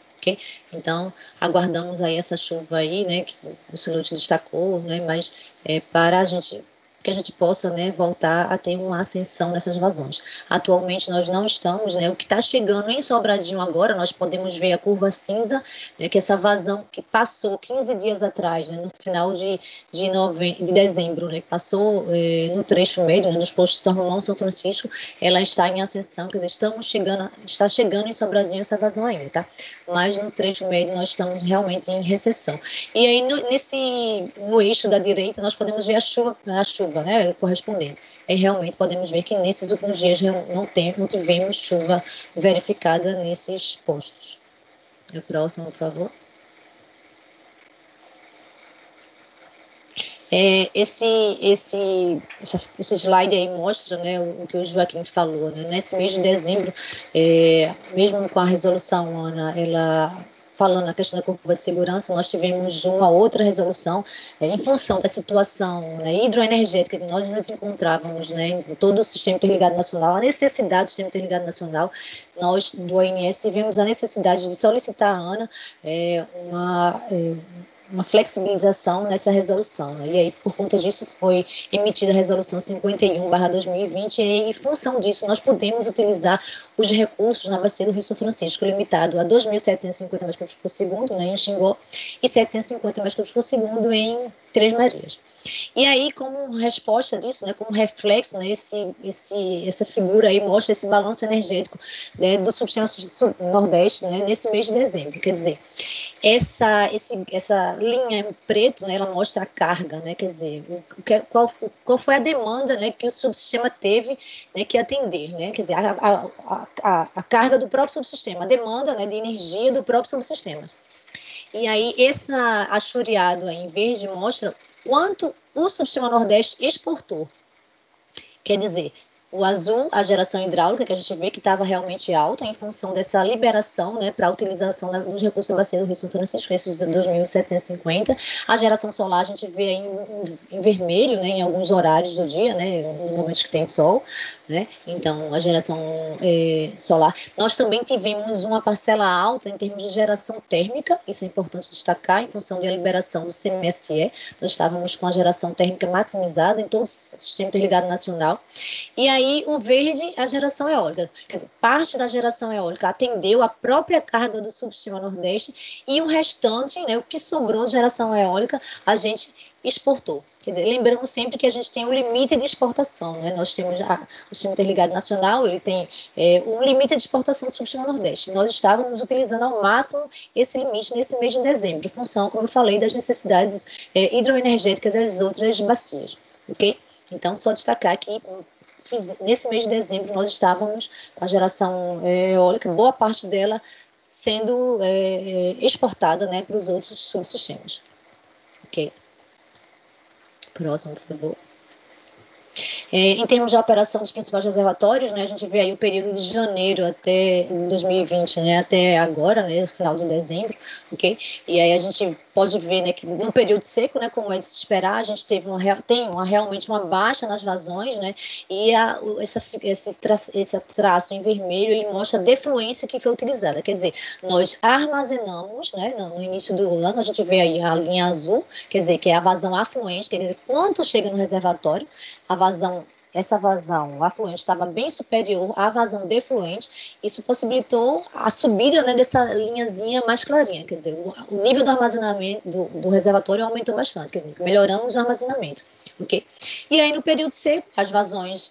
Speaker 19: Então, aguardamos aí essa chuva aí, né, que o senhor te destacou, né, mas é, para a gente que a gente possa né, voltar a ter uma ascensão nessas vazões. Atualmente nós não estamos, né, o que está chegando em Sobradinho agora, nós podemos ver a curva cinza, né, que essa vazão que passou 15 dias atrás, né, no final de, de, nove, de dezembro, né, passou é, no trecho médio, né, nos postos São Romão São Francisco, ela está em ascensão, quer dizer, estamos chegando, está chegando em Sobradinho essa vazão ainda, tá? Mas no trecho médio nós estamos realmente em recessão. E aí no, nesse, no eixo da direita nós podemos ver a chuva, a chuva chuva né, correspondente. E realmente podemos ver que nesses últimos dias não, tem, não tivemos chuva verificada nesses postos. O próximo, por favor. É, esse, esse, esse slide aí mostra né, o, que o Joaquim falou. Né? Nesse mês de dezembro, é, mesmo com a resolução, Ana, ela falando na questão da curva de segurança, nós tivemos uma outra resolução é, em função da situação né, hidroenergética que nós nos encontrávamos né, em todo o Sistema Interligado Nacional, a necessidade do Sistema Interligado Nacional, nós do ONS tivemos a necessidade de solicitar à ANA é, uma, é, uma flexibilização nessa resolução. Né? E aí, por conta disso, foi emitida a resolução 51/2020 e em função disso nós podemos utilizar os recursos na bacia do Rio São Francisco, limitado a 2.750 metros por segundo né, em Xingó e 750 metros por segundo em Três Marias. E aí, como resposta disso, né, como reflexo, né, esse, esse, essa figura aí mostra esse balanço energético né, do subsistema nordeste né, nesse mês de dezembro. Quer dizer, essa, esse, essa linha em preto, né, ela mostra a carga, né, quer dizer, o, que, qual, qual foi a demanda né, que o subsistema teve né, que atender, né, quer dizer, a, a, a, a carga do próprio subsistema, a demanda né, de energia do próprio subsistema. E aí, esse achuriado em verde mostra quanto o subsistema Nordeste exportou. Quer dizer, o azul, a geração hidráulica, que a gente vê que estava realmente alta em função dessa liberação né, para a utilização da, dos recursos da bacia do Rio São Francisco, esses 2.750. A geração solar a gente vê em, em, em, vermelho né, em alguns horários do dia, né, no momento que tem sol. Né? Então, a geração é, solar. Nós também tivemos uma parcela alta em termos de geração térmica, isso é importante destacar, em função da liberação do CMSE. Nós estávamos com a geração térmica maximizada em todo o sistema interligado nacional. E aí, aí o verde, a geração eólica. Quer dizer, parte da geração eólica atendeu a própria carga do subsistema Nordeste e o restante, né, o que sobrou de geração eólica, a gente exportou. Quer dizer, lembramos sempre que a gente tem um limite de exportação, né? Nós temos a, o Sistema Interligado Nacional, ele tem é, um limite de exportação do subsistema Nordeste. Nós estávamos utilizando ao máximo esse limite nesse mês de dezembro, em função, como eu falei, das necessidades é, hidroenergéticas das outras bacias, ok? Então, só destacar que fiz, nesse mês de dezembro nós estávamos com a geração é, eólica, boa parte dela sendo é, exportada né, para os outros subsistemas. Ok. Próximo, por favor. É, em termos de operação dos principais reservatórios, né, a gente vê aí o período de janeiro até 2020, né, até agora, né, final de dezembro, ok? E aí a gente pode ver, né, que no período seco, né, como é de se esperar, a gente teve uma, tem uma, realmente uma baixa nas vazões, né, e a, essa, esse, traço, esse traço em vermelho, ele mostra a defluência que foi utilizada, quer dizer, nós armazenamos, né, no início do ano, a gente vê aí a linha azul, quer dizer, que é a vazão afluente, quer dizer, quanto chega no reservatório, a vazão essa vazão afluente estava bem superior à vazão defluente, isso possibilitou a subida né, dessa linhazinha mais clarinha, quer dizer, o, o nível do armazenamento do, do, reservatório aumentou bastante, quer dizer, melhoramos o armazenamento, ok? E aí no período seco, as vazões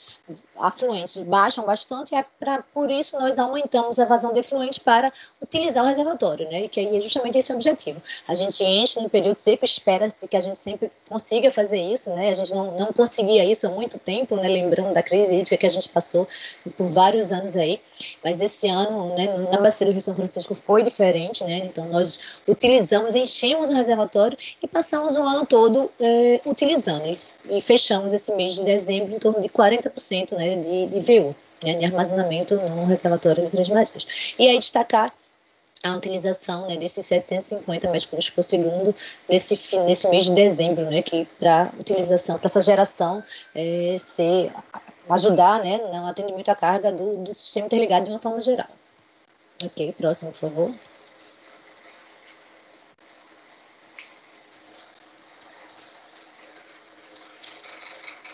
Speaker 19: afluentes baixam bastante, e é pra, por isso nós aumentamos a vazão defluente para utilizar o reservatório, né? Que aí é justamente esse o objetivo. A gente enche no período seco, espera-se que a gente sempre consiga fazer isso, né? A gente não, não conseguia isso há muito tempo, né? Lembrando da crise hídrica que a gente passou por vários anos aí, mas esse ano, né, na bacia do Rio São Francisco foi diferente, né? Então nós utilizamos, enchemos o reservatório e passamos o ano todo é, utilizando e, e fechamos esse mês de dezembro em torno de 40% né, de, de VU, né, de armazenamento no reservatório de Três Marias. E aí destacar a utilização né, desses 750 metros por segundo nesse, nesse mês de dezembro, né, que para utilização, para essa geração é, ser, ajudar né, no atendimento à carga do, do sistema interligado de uma forma geral. Ok, próximo, por favor.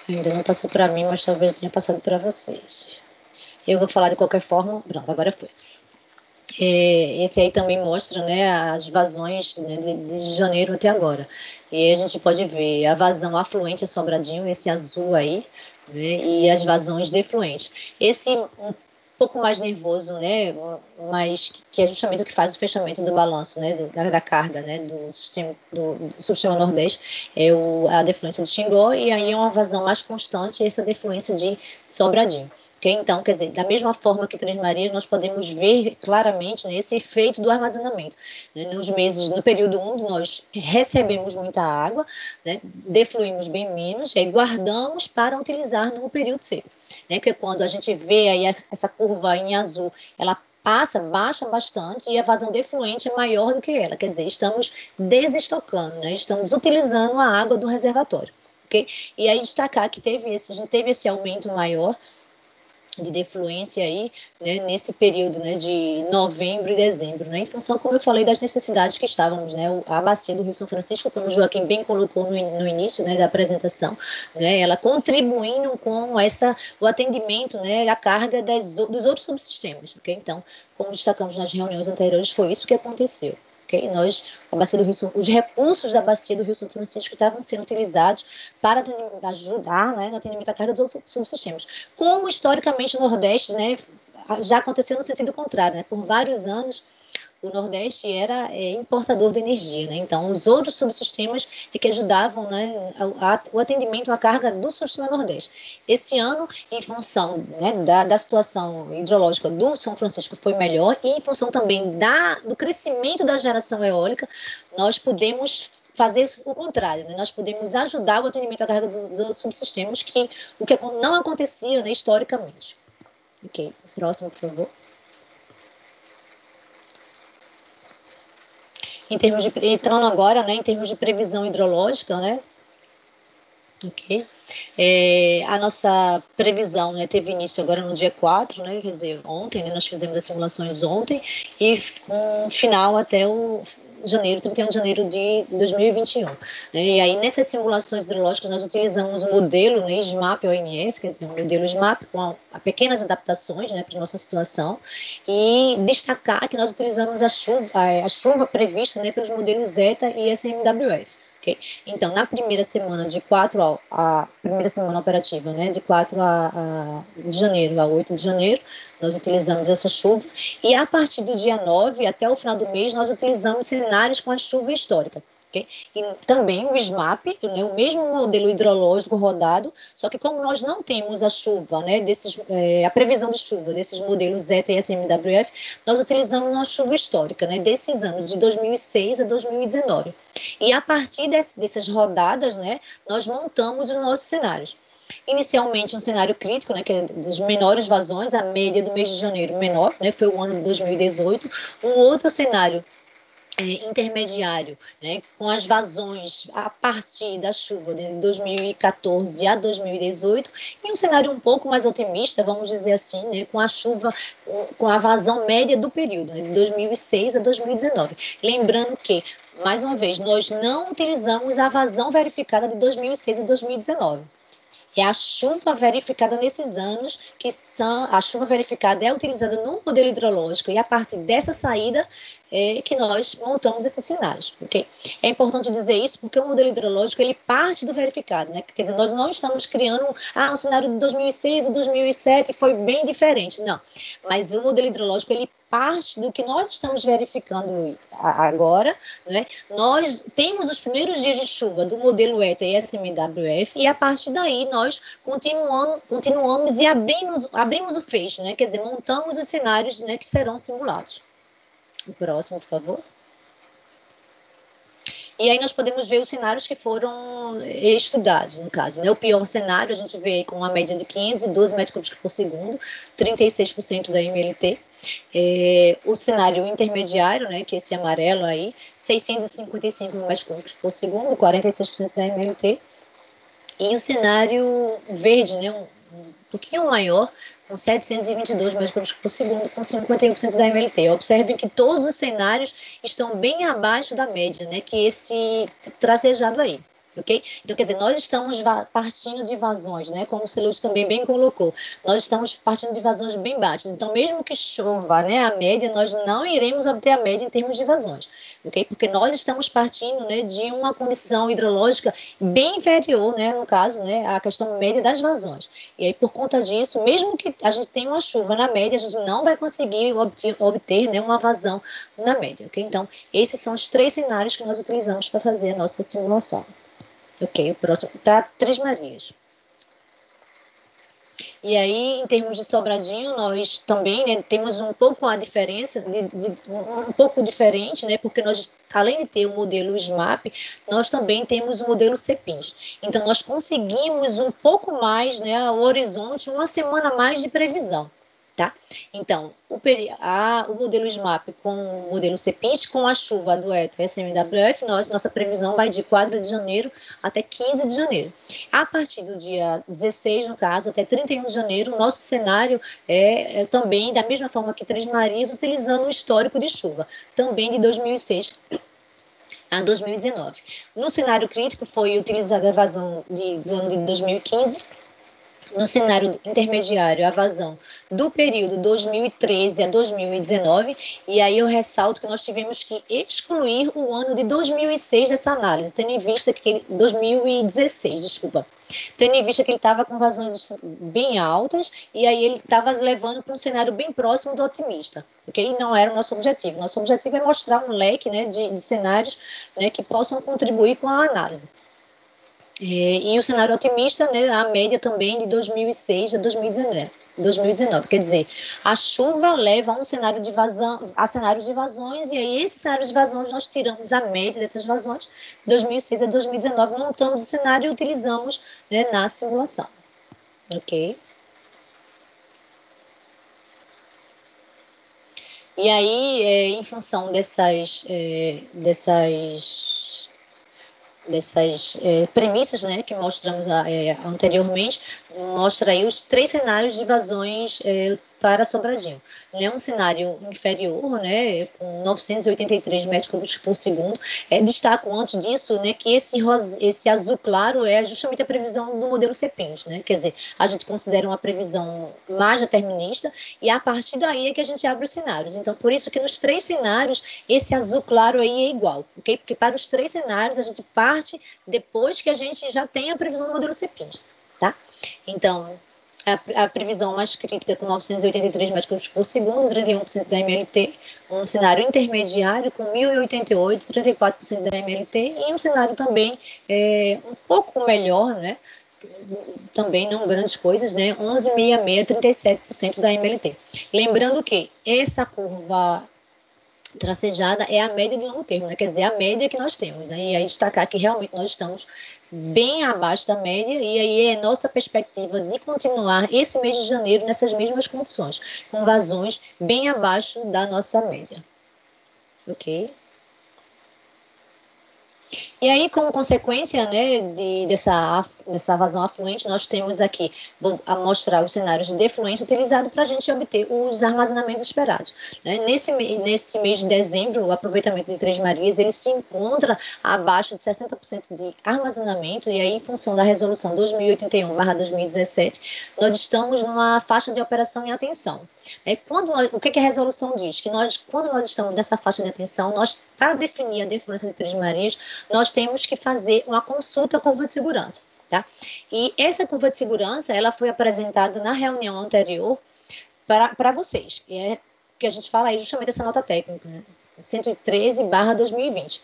Speaker 19: Ainda não passou para mim, mas talvez tenha passado para vocês. Eu vou falar de qualquer forma. Pronto, agora foi. É, esse aí também mostra né, as vazões né, de, de, janeiro até agora. E a gente pode ver a vazão afluente a Sobradinho, esse azul aí, né, e as vazões defluentes. Esse um pouco mais nervoso, né, mas que é justamente o que faz o fechamento do balanço, né, da, da carga, né, do sistema, do, do sistema Nordeste, é o, a defluência de Xingó, e aí é uma vazão mais constante, essa defluência de Sobradinho, Então, quer dizer, da mesma forma que Três Marias, nós podemos ver claramente né, esse efeito do armazenamento. Né? Nos meses, no período 1, nós recebemos muita água, né? defluímos bem menos, e guardamos para utilizar no período seco. Né? Porque quando a gente vê aí essa curva em azul, ela passa, baixa bastante e a vazão defluente é maior do que ela. Quer dizer, estamos desestocando, né? estamos utilizando a água do reservatório. Okay? E aí destacar que teve esse, teve esse aumento maior de defluência aí, né, nesse período, né, de novembro e dezembro, né, em função, como eu falei, das necessidades que estávamos, né, a bacia do Rio São Francisco, como o Joaquim bem colocou no, no início, né, da apresentação, né, ela contribuindo com essa, o atendimento, né, a carga das, dos outros subsistemas, ok? Então, como destacamos nas reuniões anteriores, foi isso que aconteceu. Nós, a bacia do Rio os recursos da bacia do Rio São Francisco estavam sendo utilizados para ajudar né, no atendimento da carga dos outros subsistemas. Como historicamente o Nordeste né, já aconteceu no sentido contrário, né? por vários anos o Nordeste era é, importador de energia, né? Então, os outros subsistemas é que ajudavam né, a, a, o atendimento à carga do subsistema Nordeste. Esse ano, em função né, da, da situação hidrológica do São Francisco, foi melhor, e em função também da, do crescimento da geração eólica, nós podemos fazer o contrário, né? nós podemos ajudar o atendimento à carga dos, dos outros subsistemas, que o que não acontecia né, historicamente. Ok, próximo, por favor. Em termos de entrando agora, né, em termos de previsão hidrológica, né? Ok. É, a nossa previsão né, teve início agora no dia 4, né, quer dizer, ontem, né, nós fizemos as simulações ontem, e com final até o janeiro, 31 de janeiro de 2021. Né? E aí, nessas simulações hidrológicas, nós utilizamos o modelo né, SMAP ONS, quer dizer, um modelo SMAP com a, a pequenas adaptações né, para a nossa situação, e destacar que nós utilizamos a chuva, a, chuva prevista né, pelos modelos Zeta e SMWF. Okay? Então, na primeira semana de 4 a, primeira semana operativa, né, de 4 a, a, de janeiro a 8 de janeiro, nós utilizamos essa chuva e a partir do dia 9 até o final do mês nós utilizamos cenários com a chuva histórica. Okay? E também o SMAP, né, o mesmo modelo hidrológico rodado, só que como nós não temos a chuva, né, desses, é, a previsão de chuva desses modelos Zeta e SMWF, nós utilizamos uma chuva histórica né, desses anos, de 2006 a 2019. E a partir desse, dessas rodadas, né, nós montamos os nossos cenários. Inicialmente, um cenário crítico, né, que é das menores vazões, a média do mês de janeiro menor, né, foi o ano de 2018. Um outro cenário é, intermediário, né, com as vazões a partir da chuva de 2014 a 2018, e um cenário um pouco mais otimista, vamos dizer assim, né, com a chuva, com a vazão média do período, né, de 2006 a 2019. Lembrando que mais uma vez, nós não utilizamos a vazão verificada de 2006 a 2019 é a chuva verificada nesses anos, que são, a chuva verificada é utilizada no modelo hidrológico, e a partir dessa saída é que nós montamos esses cenários, ok? É importante dizer isso porque o modelo hidrológico, ele parte do verificado, né? Quer dizer, nós não estamos criando, ah, um cenário de 2006 e 2007 foi bem diferente, não. Mas o modelo hidrológico, ele parte do que nós estamos verificando agora, né? Nós temos os primeiros dias de chuva do modelo ETA e SMWF e a partir daí nós continuamos, continuamos e abrimos, abrimos o feixe, né? Quer dizer, montamos os cenários né, que serão simulados. O próximo, por favor. E aí nós podemos ver os cenários que foram estudados, no caso. Né? O pior cenário, a gente vê com uma média de 512 metros cúbicos por segundo, 36% da MLT. É, o cenário intermediário, né, que é esse amarelo aí, 655 metros cúbicos por segundo, 46% da MLT. E o cenário verde, né, um pouquinho maior, com 722 metros por segundo, com 51% da MLT. Observem que todos os cenários estão bem abaixo da média, né, que esse tracejado aí ok? Então, quer dizer, nós estamos partindo de vazões, né? Como o Celuz também bem colocou, nós estamos partindo de vazões bem baixas. Então, mesmo que chova, né, a média, nós não iremos obter a média em termos de vazões, ok? Porque nós estamos partindo, né, de uma condição hidrológica bem inferior, né, no caso, né, a questão média das vazões. E aí, por conta disso, mesmo que a gente tenha uma chuva na média, a gente não vai conseguir obter, obter né, uma vazão na média, ok? Então, esses são os três cenários que nós utilizamos para fazer a nossa simulação. Ok, o próximo para Três Marias. E aí, em termos de Sobradinho, nós também né, temos um pouco a diferença, de, de, um pouco diferente, né, porque nós, além de ter o modelo SMAP, nós também temos o modelo CEPINS. Então, nós conseguimos um pouco mais, né, o horizonte, uma semana mais de previsão tá? Então, o, a, o modelo SMAP com o modelo CEPIS, com a chuva do ETA SMWF, nós, nossa previsão vai de 4 de janeiro até 15 de janeiro. A partir do dia 16, no caso, até 31 de janeiro, nosso cenário é, é também da mesma forma que Três Marias, utilizando o histórico de chuva, também de 2006 a 2019. No cenário crítico foi utilizada a vazão de, do ano de 2015, no cenário intermediário, a vazão do período 2013 a 2019, e aí eu ressalto que nós tivemos que excluir o ano de 2006 dessa análise, tendo em vista que ele, 2016, desculpa, tendo em vista que ele estava com vazões bem altas, e aí ele estava levando para um cenário bem próximo do otimista, porque okay? não era o nosso objetivo. Nosso objetivo é mostrar um leque né, de, de cenários né, que possam contribuir com a análise. É, e o cenário otimista, né, a média também de 2006 a 2019. 2019, quer dizer, a chuva leva a um cenário de vazão, a cenários de vazões, e aí esses cenários de vazões nós tiramos a média dessas vazões, 2006 a 2019, montamos o cenário e utilizamos né, na simulação. Ok? E aí, é, em função dessas, é, dessas dessas é, premissas né, que mostramos é, anteriormente, mostra aí os três cenários de vazões é, para Sobradinho. É um cenário inferior, né, com 983 metros cúbicos por segundo. É, destaco antes disso né, que esse, esse azul claro é justamente a previsão do modelo CEPINS, né, quer dizer, a gente considera uma previsão mais determinista e a partir daí é que a gente abre os cenários. Então, por isso que nos três cenários, esse azul claro aí é igual, ok? Porque para os três cenários, a gente parte depois que a gente já tem a previsão do modelo CEPINS, tá? Então, a, a, previsão mais crítica com 983 metros por segundo, 31% da MLT, um cenário intermediário com 1.088, 34% da MLT, e um cenário também é, um pouco melhor, né? também não grandes coisas, né? 11,66, 37% da MLT. Lembrando que essa curva tracejada é a média de longo termo, né? quer dizer, a média que nós temos. Né? E aí destacar que realmente nós estamos bem abaixo da média, e aí é nossa perspectiva de continuar esse mês de janeiro nessas mesmas condições, com vazões bem abaixo da nossa média. Ok? E aí, como consequência né, de, dessa, dessa vazão afluente, nós temos aqui, vou mostrar os cenários de defluência utilizado para a gente obter os armazenamentos esperados. Né? Nesse, nesse mês de dezembro, o aproveitamento de Três Marias, ele se encontra abaixo de 60% de armazenamento, e aí, em função da resolução 2081-2017, nós estamos numa faixa de operação em atenção. É, quando nós, o que, que a resolução diz? Que nós, quando nós estamos nessa faixa de atenção, nós, para definir a defluência de Três Marias, nós temos que fazer uma consulta à curva de segurança. Tá? E essa curva de segurança, ela foi apresentada na reunião anterior para vocês. E é que a gente fala aí justamente dessa nota técnica, né? 113 barra 2020.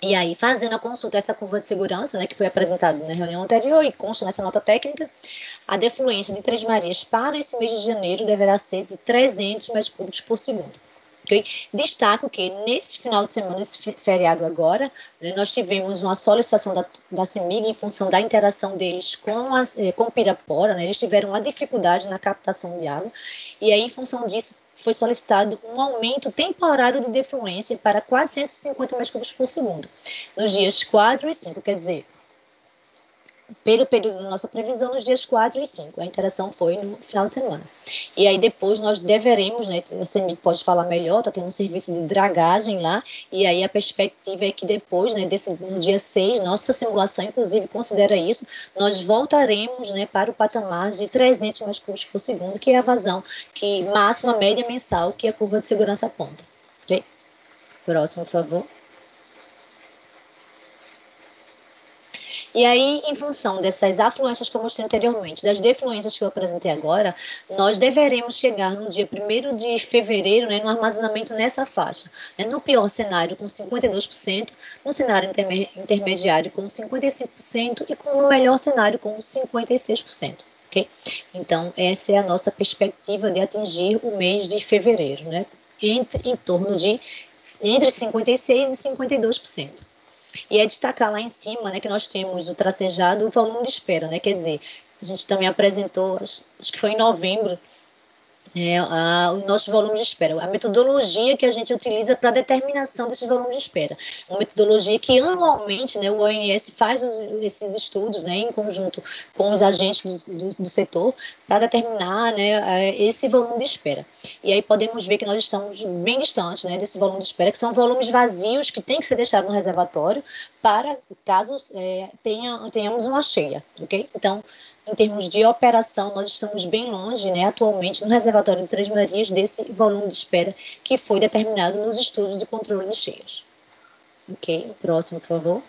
Speaker 19: E aí, fazendo a consulta essa curva de segurança, né, que foi apresentada na reunião anterior e consta nessa nota técnica, a defluência de Três Marias para esse mês de janeiro deverá ser de 300 metros cúbicos por segundo. Okay? Destaco que nesse final de semana, esse feriado agora, né, nós tivemos uma solicitação da, da CEMIG em função da interação deles com, as, eh, com Pirapora, né, eles tiveram uma dificuldade na captação de água, e aí, em função disso, foi solicitado um aumento temporário de defluência para 450 metros cúbicos por segundo, nos dias 4 e 5, quer dizer, pelo período da nossa previsão, nos dias 4 e 5. A interação foi no final de semana. E aí depois nós deveremos, né, a CEMIG pode falar melhor, está tendo um serviço de dragagem lá, e aí a perspectiva é que depois, né, desse, no dia 6, nossa simulação inclusive considera isso, nós voltaremos né, para o patamar de 300 metros cúbicos por segundo, que é a vazão que máxima média mensal que a curva de segurança aponta. Próximo, por favor. E aí, em função dessas afluências que eu mostrei anteriormente, das defluências que eu apresentei agora, nós deveremos chegar no dia 1 de fevereiro né, no armazenamento nessa faixa. Né, no pior cenário, com 52%, no cenário intermediário, com 55%, e com no melhor cenário, com 56%. ok? Então, essa é a nossa perspectiva de atingir o mês de fevereiro, né? Entre, em torno de entre 56% e 52%. E é destacar lá em cima, né, que nós temos o tracejado, o volume de espera, né? Quer dizer, a gente também apresentou, acho, acho que foi em novembro, é, a, o nosso volume de espera, a metodologia que a gente utiliza para determinação desses volumes de espera. Uma metodologia que anualmente né, o ONS faz os, esses estudos né, em conjunto com os agentes do, do, do setor para determinar né, esse volume de espera. E aí podemos ver que nós estamos bem distantes né, desse volume de espera, que são volumes vazios que tem que ser deixado no reservatório para caso é, tenha, tenhamos uma cheia, ok? Então, em termos de operação, nós estamos bem longe, né, atualmente, no reservatório de Três Marias, desse volume de espera que foi determinado nos estudos de controle de cheias. Ok, próximo, por favor.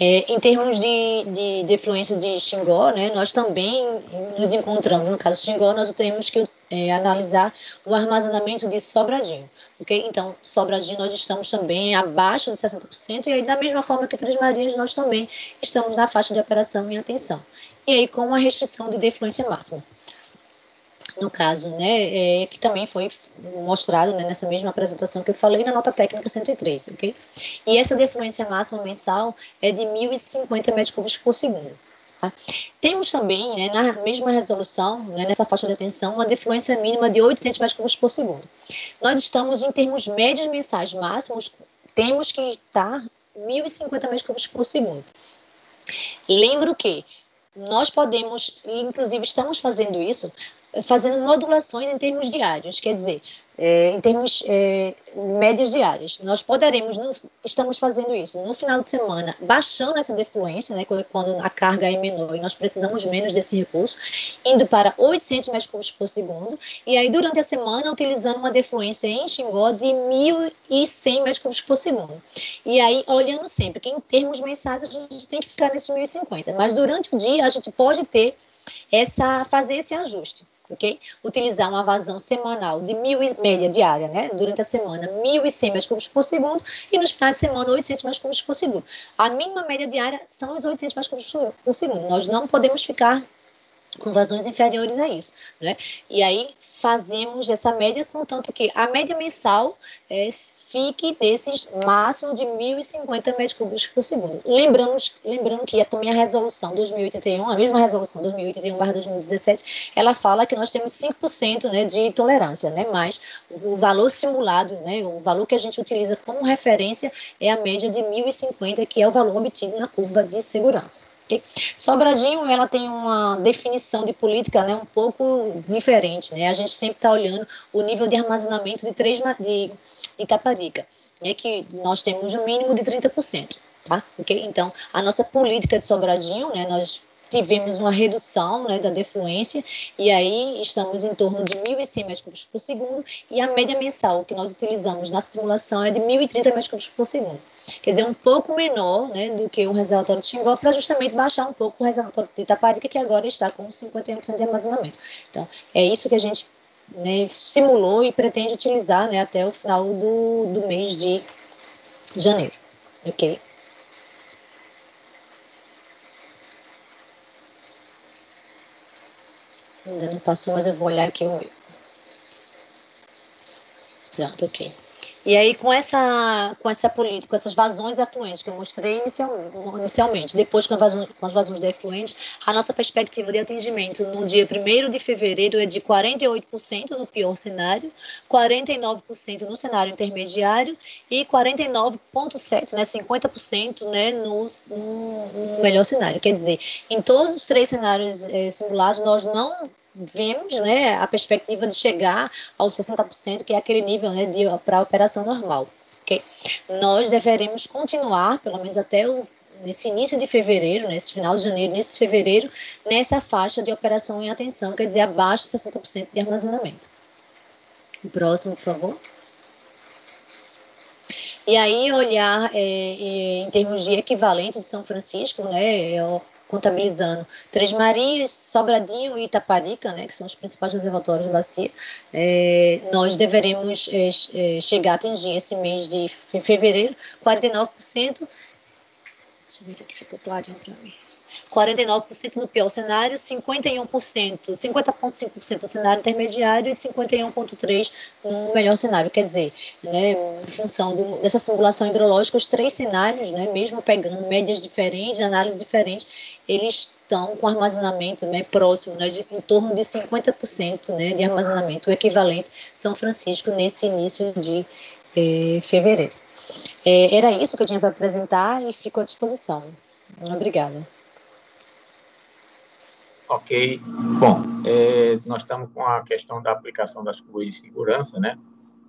Speaker 19: É, em termos de, de defluência de Xingó, né, nós também nos encontramos, no caso de Xingó, nós temos que é, analisar o armazenamento de Sobradinho, ok? Então, Sobradinho nós estamos também abaixo de 60%, e aí da mesma forma que Três Marias, nós também estamos na faixa de operação em atenção. E aí com uma restrição de defluência máxima no caso, né, é, que também foi mostrado né, nessa mesma apresentação que eu falei na nota técnica 103, ok? E essa defluência máxima mensal é de 1.050 metros cúbicos por segundo. Tá? Temos também, né, na mesma resolução, né, nessa faixa de atenção, uma defluência mínima de 800 metros cúbicos por segundo. Nós estamos em termos médios mensais máximos, temos que estar 1.050 metros por segundo. Lembro que nós podemos, inclusive estamos fazendo isso, fazendo modulações em termos diários, quer dizer, é, em termos é, médias diárias. Nós poderemos, no, estamos fazendo isso no final de semana, baixando essa defluência, né, quando a carga é menor e nós precisamos menos desse recurso, indo para 800 metros cúbicos por segundo, e aí durante a semana utilizando uma defluência em Xingó de 1.100 metros cúbicos por segundo. E aí, olhando sempre que em termos mensais a gente tem que ficar nesse 1.050, mas durante o dia a gente pode ter essa, fazer esse ajuste ok? Utilizar uma vazão semanal de mil e, média diária, né? Durante a semana, 1.100 metros cúbicos por segundo e nos finais de semana, 800 metros cúbicos por segundo. A mínima média diária são os 800 metros cúbicos por segundo. Nós não podemos ficar com vazões inferiores a isso, né? E aí fazemos essa média, contanto que a média mensal é, fique desses máximo de 1.050 metros cúbicos por segundo. Lembrando, lembrando que também a resolução 2081, a mesma resolução 2081/2017, ela fala que nós temos 5% né, de tolerância, né? Mas o valor simulado, né, o valor que a gente utiliza como referência é a média de 1.050, que é o valor obtido na curva de segurança. Sobradinho, ela tem uma definição de política né, um pouco diferente. Né? A gente sempre está olhando o nível de armazenamento de, três, de, de né, que nós temos um mínimo de 30%. Tá? Okay? Então, a nossa política de Sobradinho, né, nós tivemos uma redução né, da defluência e aí estamos em torno de 1.100 metros cúbicos por segundo e a média mensal que nós utilizamos na simulação é de 1.030 metros cúbicos por segundo. Quer dizer, um pouco menor né, do que o reservatório de Xingó para justamente baixar um pouco o reservatório de Itaparica, que agora está com 51% de armazenamento. Então, é isso que a gente né, simulou e pretende utilizar né, até o final do, do mês de janeiro. Ok? Ainda não passou, mas eu vou olhar aqui o. Pronto, ok. E aí, com essa, com essa política, com essas vazões afluentes que eu mostrei inicialmente, depois com, vazão, com as vazões defluentes, a nossa perspectiva de atingimento no dia 1 de fevereiro é de 48% no pior cenário, 49% no cenário intermediário e 49,7%, né, 50% né, no, no, no, melhor cenário. Quer dizer, em todos os três cenários é, simulados, nós não vemos né, a perspectiva de chegar aos 60%, que é aquele nível né, para a operação normal. Okay? Nós deveremos continuar, pelo menos até o, nesse início de fevereiro, nesse final de janeiro, de fevereiro, nessa faixa de operação em atenção, quer dizer, abaixo de 60% de armazenamento. O próximo, por favor. E aí, olhar é, em termos de equivalente de São Francisco, né, contabilizando. Três Marias, Sobradinho e Itaparica, né, que são os principais reservatórios de bacia, é, nós deveremos é, é chegar a atingir esse mês de fevereiro 49%, Deixa eu ver aqui que ficou clarinho para mim. 49% no pior cenário, 51%, 50,5% no cenário intermediário e 51,3% no melhor cenário. Quer dizer, né, em função do, dessa simulação hidrológica, os três cenários, né, mesmo pegando médias diferentes, análises diferentes, eles estão com armazenamento né, próximo, né, de, em torno de 50% né, de armazenamento, o equivalente São Francisco nesse início de eh, fevereiro. É, era isso que eu tinha para apresentar e fico à disposição. Obrigada.
Speaker 2: Ok. Bom, é, nós estamos com a questão da aplicação das curvas de segurança, né?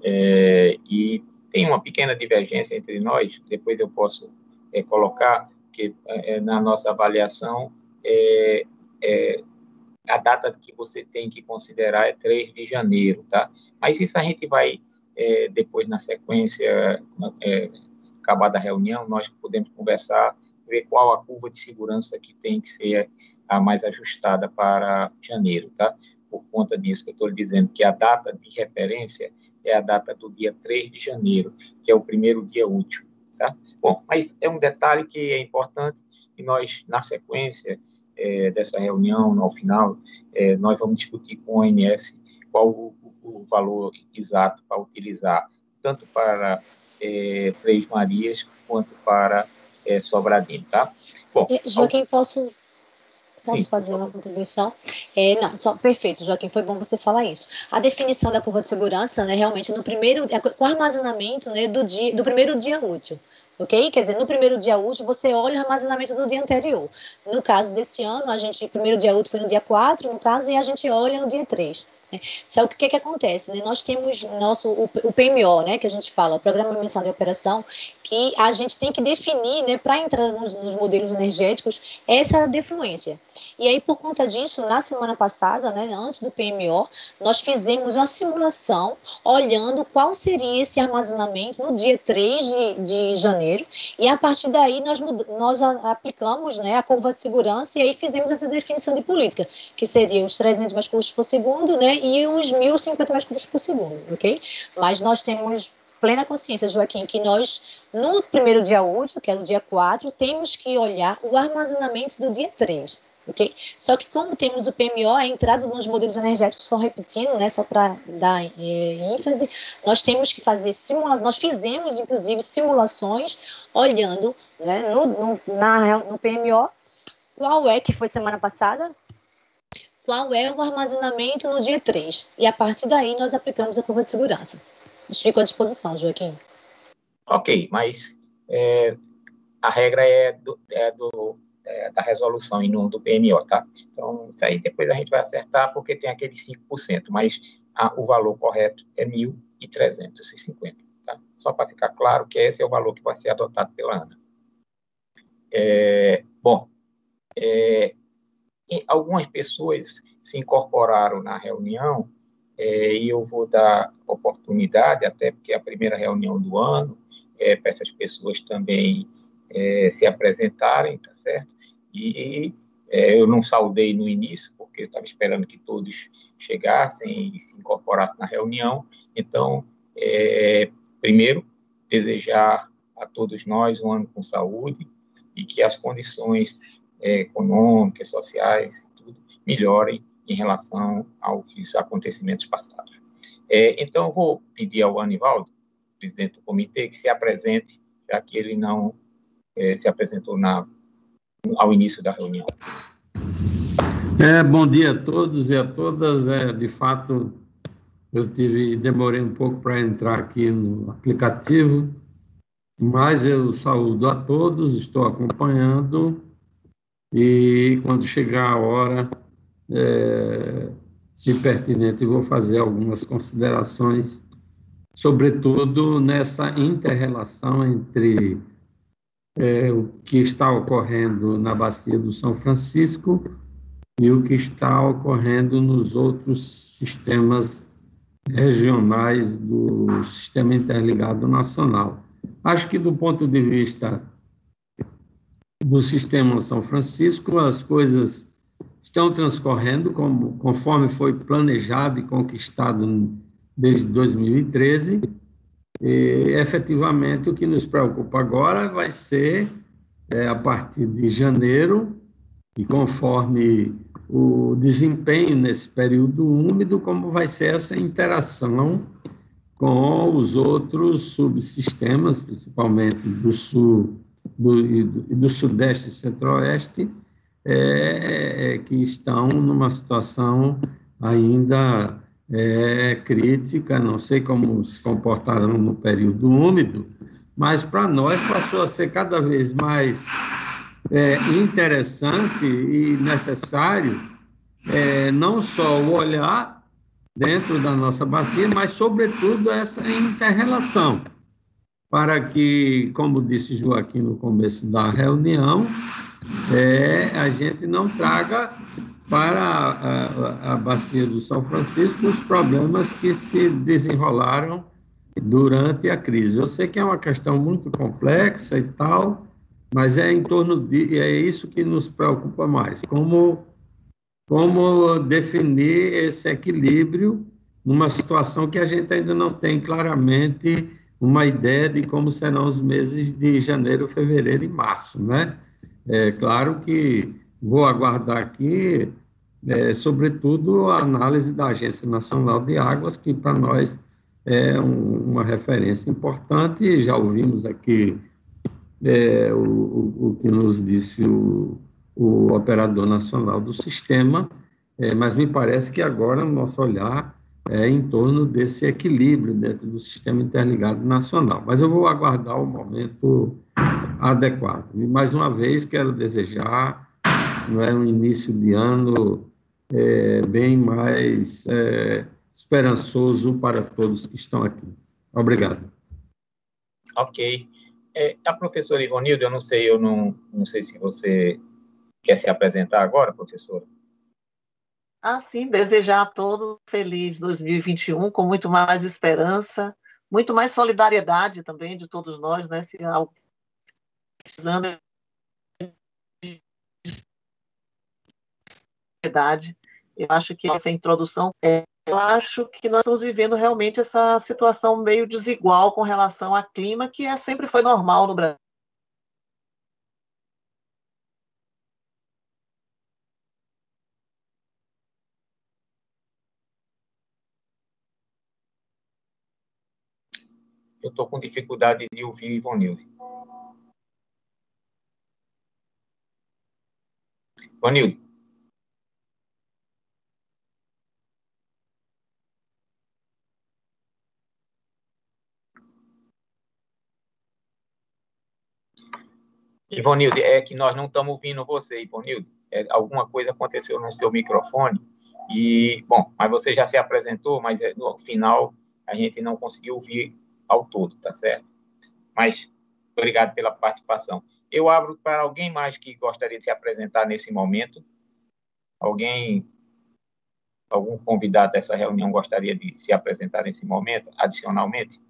Speaker 2: É, e tem uma pequena divergência entre nós, depois eu posso é, colocar que é, na nossa avaliação é, é, a data que você tem que considerar é 3 de janeiro, tá? Mas isso a gente vai, depois na sequência, acabada a reunião, nós podemos conversar, ver qual a curva de segurança que tem que ser a mais ajustada para janeiro, tá? Por conta disso que eu estou dizendo que a data de referência é a data do dia 3 de janeiro, que é o primeiro dia útil, tá? Bom, mas é um detalhe que é importante e nós, na sequência é, dessa reunião, ao final, é, nós vamos discutir com a ONS qual o, o valor exato para utilizar, tanto para é, Três Marias quanto para é, Sobradinho, tá?
Speaker 19: Bom, Joaquim, posso Posso Sim. fazer uma contribuição? É, não, só perfeito, Joaquim, foi bom você falar isso. A definição da curva de segurança, né, realmente no primeiro, é, com armazenamento, né, do dia, do primeiro dia útil, ok? Quer dizer, no primeiro dia útil você olha o armazenamento do dia anterior. No caso desse ano, a gente, o primeiro dia útil foi no dia 4, no caso, e a gente olha no dia 3. Né? Só o que, que acontece? Né? Nós temos nosso, o, o PMO, né, que a gente fala, o Programa Mensal de Operação, que a gente tem que definir, né, para entrar nos, nos, modelos energéticos, essa defluência. E aí, por conta disso, na semana passada, né, antes do PMO, nós fizemos uma simulação olhando qual seria esse armazenamento no dia 3 de, de janeiro, e a partir daí nós, nós aplicamos né, a curva de segurança e aí fizemos essa definição de política, que seria os 300 mais custos por segundo, né, e os 1.050 metros cúbicos por segundo, ok? Mas nós temos plena consciência, Joaquim, que nós, no primeiro dia útil, que é o dia 4, temos que olhar o armazenamento do dia 3. Ok? Só que como temos o PMO, a entrada nos modelos energéticos, só repetindo, né, só para dar é, ênfase, nós temos que fazer simulações, nós fizemos, inclusive, simulações olhando né, no, no, na, no PMO, qual é que foi semana passada, qual é o armazenamento no dia 3. E a partir daí nós aplicamos a curva de segurança. Fico à disposição, Joaquim.
Speaker 2: Ok, mas é, a regra é, do, é, do, é, da resolução e não do PMO, tá? Então, isso aí depois a gente vai acertar porque tem aquele 5%, mas a, o valor correto é 1.350, tá? Só para ficar claro que esse é o valor que vai ser adotado pela ANA. É, bom, é, algumas pessoas se incorporaram na reunião é, e eu vou dar oportunidade, até porque é a primeira reunião do ano, é, para essas pessoas também é, se apresentarem, tá certo? E é, eu não saudei no início, porque eu estava esperando que todos chegassem e se incorporassem na reunião. Então, é, primeiro, desejar a todos nós um ano com saúde e que as condições é, econômicas, sociais, tudo, melhorem em relação aos acontecimentos passados. É, então, vou pedir ao Anivaldo, presidente do comitê, que se apresente, já que ele não é, se apresentou na, ao início da reunião.
Speaker 38: É, bom dia a todos e a todas. É, de fato, eu tive, demorei um pouco para entrar aqui no aplicativo, mas eu saúdo a todos, estou acompanhando e quando chegar a hora, é, se pertinente, vou fazer algumas considerações, sobretudo nessa interrelação entre é, o que está ocorrendo na Bacia do São Francisco e o que está ocorrendo nos outros sistemas regionais do Sistema Interligado Nacional. Acho que, do ponto de vista do sistema São Francisco, as coisas estão transcorrendo como, conforme foi planejado e conquistado desde 2013. E, efetivamente, o que nos preocupa agora vai ser é, a partir de janeiro, e conforme o desempenho nesse período úmido, como vai ser essa interação com os outros subsistemas, principalmente do sul do, e do, sudeste e centro-oeste, é, é, que estão numa situação ainda é, crítica, não sei como se comportarão no período úmido, mas para nós passou a ser cada vez mais é, interessante e necessário é, não só o olhar dentro da nossa bacia, mas, sobretudo, essa interrelação, para que, como disse Joaquim no começo da reunião, é, a gente não traga para a, a, bacia do São Francisco os problemas que se desenrolaram durante a crise. Eu sei que é uma questão muito complexa e tal, mas é em torno de é isso que nos preocupa mais. Como como definir esse equilíbrio numa situação que a gente ainda não tem claramente uma ideia de como serão os meses de janeiro, fevereiro e março, né? É claro que vou aguardar aqui, é, sobretudo, a análise da Agência Nacional de Águas, que para nós é um, uma referência importante. Já ouvimos aqui é, o, o, o, que nos disse o, o operador nacional do sistema, é, mas me parece que agora o nosso olhar é em torno desse equilíbrio dentro do sistema interligado nacional. Mas eu vou aguardar o momento adequado. E mais uma vez quero desejar não é um início de ano é, bem mais é, esperançoso para todos que estão aqui. Obrigado.
Speaker 2: Ok. É, a professora Ivonildo, eu não sei, eu não, não sei se você quer se apresentar agora, professora.
Speaker 39: Ah, sim, desejar a todos feliz 2021, com muito mais esperança, muito mais solidariedade também de todos nós, né? Se algo precisando de eu acho que essa introdução é eu acho que nós estamos vivendo realmente essa situação meio desigual com relação ao clima, que é, sempre foi normal no Brasil.
Speaker 2: Eu estou com dificuldade de ouvir Ivonilde. Ivonilde. Ivonilde, é que nós não estamos ouvindo você, Ivonilde. É, alguma coisa aconteceu no seu microfone e, bom, mas você já se apresentou, mas é, no final a gente não conseguiu ouvir ao todo, tá certo? Mas obrigado pela participação. Eu abro para alguém mais que gostaria de se apresentar nesse momento. Alguém, algum convidado dessa reunião gostaria de se apresentar nesse momento, adicionalmente?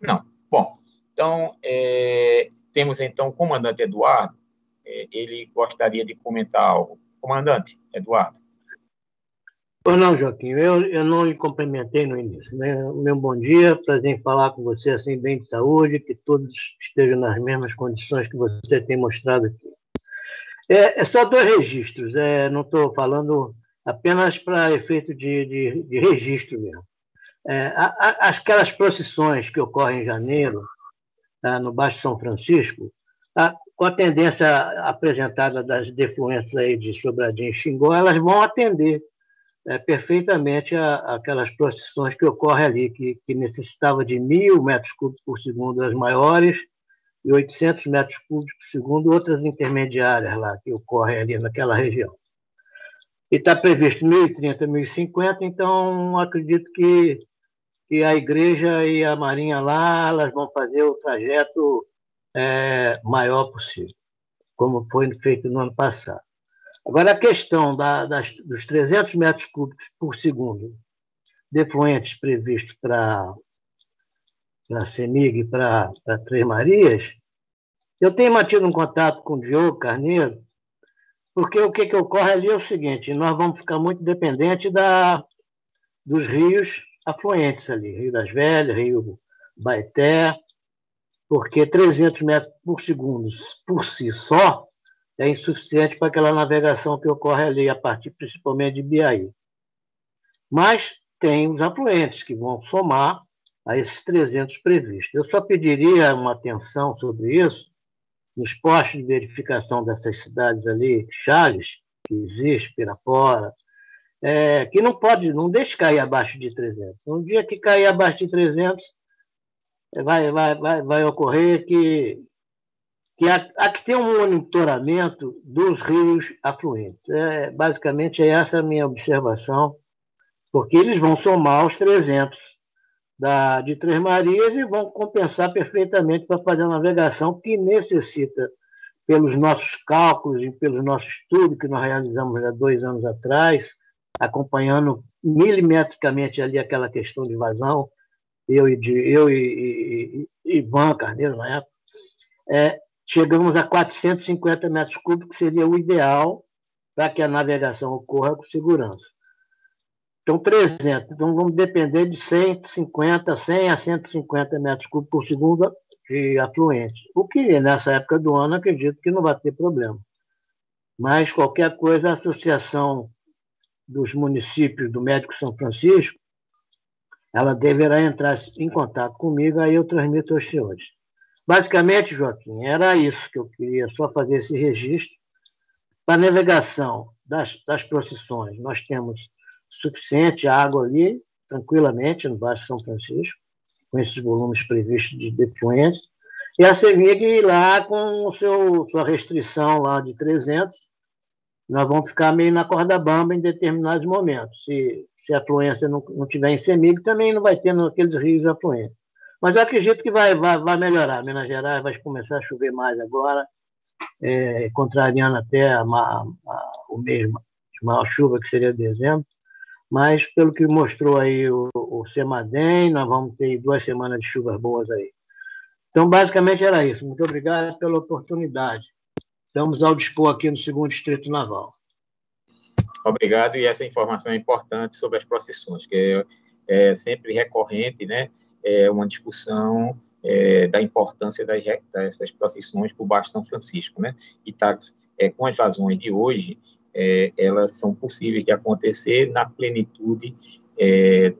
Speaker 2: Não. Bom, então, é, temos então o comandante Eduardo, é, ele gostaria de comentar algo. Comandante Eduardo.
Speaker 12: Pois não, Joaquim, eu, eu não lhe cumprimentei no início. Né? Meu bom dia, prazer em falar com você assim, bem de saúde, que todos estejam nas mesmas condições que você tem mostrado aqui. É, é só dois registros, é, não estou falando apenas para efeito de, de, de registro mesmo. É, a, a, aquelas procissões que ocorrem em janeiro, tá, no Baixo São Francisco, tá, com a tendência apresentada das defluências aí de Sobradinho e Xingó, elas vão atender é, perfeitamente a, aquelas procissões que ocorrem ali, que, que necessitava de mil metros cúbicos por segundo as maiores e 800 metros cúbicos por segundo outras intermediárias lá que ocorrem ali naquela região. E está previsto 1.030, 1.050, então acredito que que a igreja e a marinha lá elas vão fazer o trajeto é, maior possível, como foi feito no ano passado. Agora, a questão da, das, dos 300 metros cúbicos por segundo defluentes previstos para a CEMIG e para Três Marias, eu tenho mantido um contato com o Diogo Carneiro, porque o que, que ocorre ali é o seguinte: nós vamos ficar muito dependentes da, dos rios afluentes ali, Rio das Velhas, Rio Baeté, porque 300 metros por segundo por si só é insuficiente para aquela navegação que ocorre ali, a partir principalmente de Biaí. Mas tem os afluentes que vão somar a esses 300 previstos. Eu só pediria uma atenção sobre isso nos postos de verificação dessas cidades ali, Chaves, que existe, Pirapora, é, que não pode, não deixe cair abaixo de 300. Um dia que cair abaixo de 300, vai, vai, vai, vai ocorrer que, que há, há que ter um monitoramento dos rios afluentes. É, basicamente, é essa a minha observação, porque eles vão somar os 300 da, de Três Marias e vão compensar perfeitamente para fazer a navegação que necessita, pelos nossos cálculos e pelo nosso estudo que nós realizamos há dois anos atrás, acompanhando milimetricamente ali aquela questão de vazão, eu e, de, eu e, e, e Ivan Carneiro na época, é, chegamos a 450 metros cúbicos, que seria o ideal para que a navegação ocorra com segurança. Então, 300. Então, vamos depender de 150, 100 a 150 metros cúbicos por segundo de afluente. O que, nessa época do ano, acredito que não vai ter problema. Mas, qualquer coisa, a Associação dos Municípios do Médico São Francisco, ela deverá entrar em contato comigo, aí eu transmito aos senhores. Basicamente, Joaquim, era isso que eu queria, só fazer esse registro. Para a navegação das, das procissões, nós temos suficiente água ali, tranquilamente, no Baixo São Francisco, com esses volumes previstos de depoentes, e a CEMIG lá com seu, sua restrição lá de 300, nós vamos ficar meio na corda bamba em determinados momentos. Se, se a afluência não, não tiver em CEMIG, também não vai ter naqueles rios afluentes. Mas eu acredito que vai, vai, vai melhorar. Minas Gerais vai começar a chover mais agora, é, contrariando até a, a, a, o mesmo, a maior chuva que seria dezembro mas pelo que mostrou aí o, o Semadem, nós vamos ter duas semanas de chuvas boas aí. Então, basicamente era isso. Muito obrigado pela oportunidade. Estamos ao dispor aqui no segundo Distrito Naval.
Speaker 2: Obrigado, e essa informação é importante sobre as procissões, que é, é sempre recorrente, né? É uma discussão é, da importância das, dessas procissões por Baixo São Francisco, né? E tá, é, com as vazões de hoje, é, elas são possíveis de acontecer na plenitude é,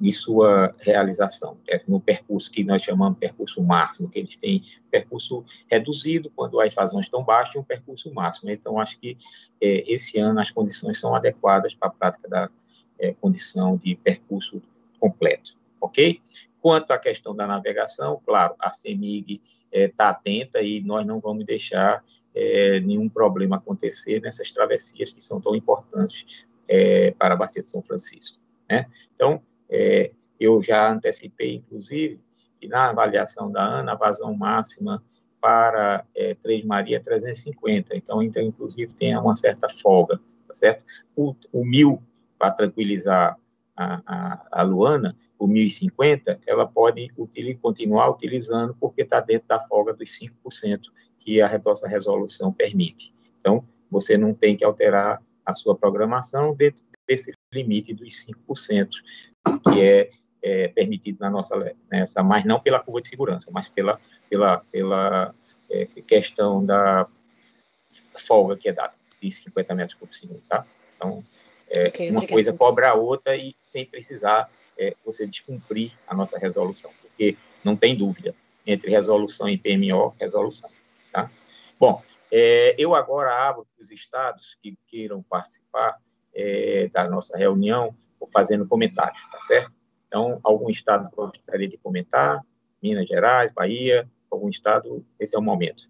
Speaker 2: de sua realização, é, no percurso que nós chamamos de percurso máximo, que eles têm percurso reduzido quando as vazões estão baixas e um percurso máximo. Então, acho que é, esse ano as condições são adequadas para a prática da é, condição de percurso completo, ok? Quanto à questão da navegação, claro, a CEMIG está é, atenta e nós não vamos deixar é, nenhum problema acontecer nessas travessias que são tão importantes é, para a Bacia de São Francisco. Né? Então, é, eu já antecipei, inclusive, que na avaliação da ANA, a vazão máxima para é, Três Maria é 350, então, então, inclusive, tem uma certa folga, tá certo? O, o mil, para tranquilizar a, a, a Luana, o 1050, ela pode continuar utilizando porque está dentro da folga dos 5% que a nossa resolução permite. Então, você não tem que alterar a sua programação dentro desse limite dos 5%, que é, é, permitido na nossa nessa, mas não pela curva de segurança, mas pela, pela, pela é, questão da folga que é dada de 50 metros por segundo, tá? Então, é, okay, uma coisa cobra a outra e sem precisar é, você descumprir a nossa resolução, porque não tem dúvida entre resolução e PMO, resolução. Tá? Bom, é, eu agora abro para os estados que queiram participar é, da nossa reunião, fazendo comentários, tá certo? Então, algum estado gostaria de comentar? Minas Gerais, Bahia, algum estado, esse é o momento.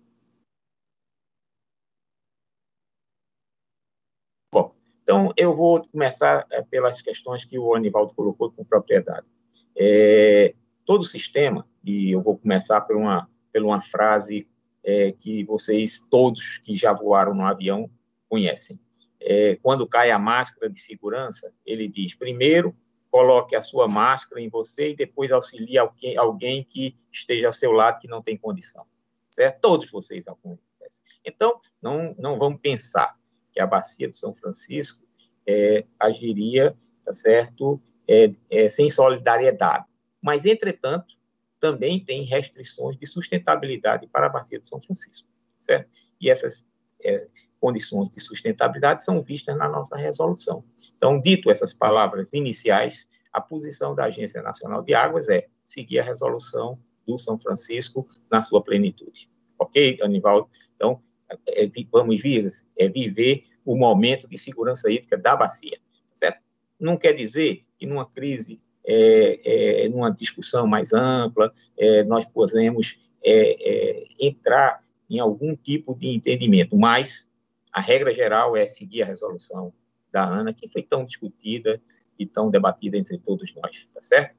Speaker 2: Então, eu vou começar é, pelas questões que o Anivaldo colocou com propriedade. É, todo sistema, e eu vou começar por uma, por uma frase é, que vocês todos que já voaram no avião conhecem. É, quando cai a máscara de segurança, ele diz: primeiro, coloque a sua máscara em você e depois auxilie alguém, alguém que esteja ao seu lado que não tem condição. Certo? Todos vocês acontecem. Então, não, não vamos pensar que a bacia do São Francisco é, agiria, tá certo, é, é, sem solidariedade. Mas, entretanto, também tem restrições de sustentabilidade para a bacia de São Francisco, certo? E essas é, condições de sustentabilidade são vistas na nossa resolução. Então, dito essas palavras iniciais, a posição da Agência Nacional de Águas é seguir a resolução do São Francisco na sua plenitude. Ok, Anivaldo? Então, é, é, vamos vir, é viver o momento de segurança hídrica da bacia, certo? Não quer dizer que numa crise, é, é, numa discussão mais ampla, é, nós podemos é, entrar em algum tipo de entendimento, mas a regra geral é seguir a resolução da ANA, que foi tão discutida e tão debatida entre todos nós, tá certo?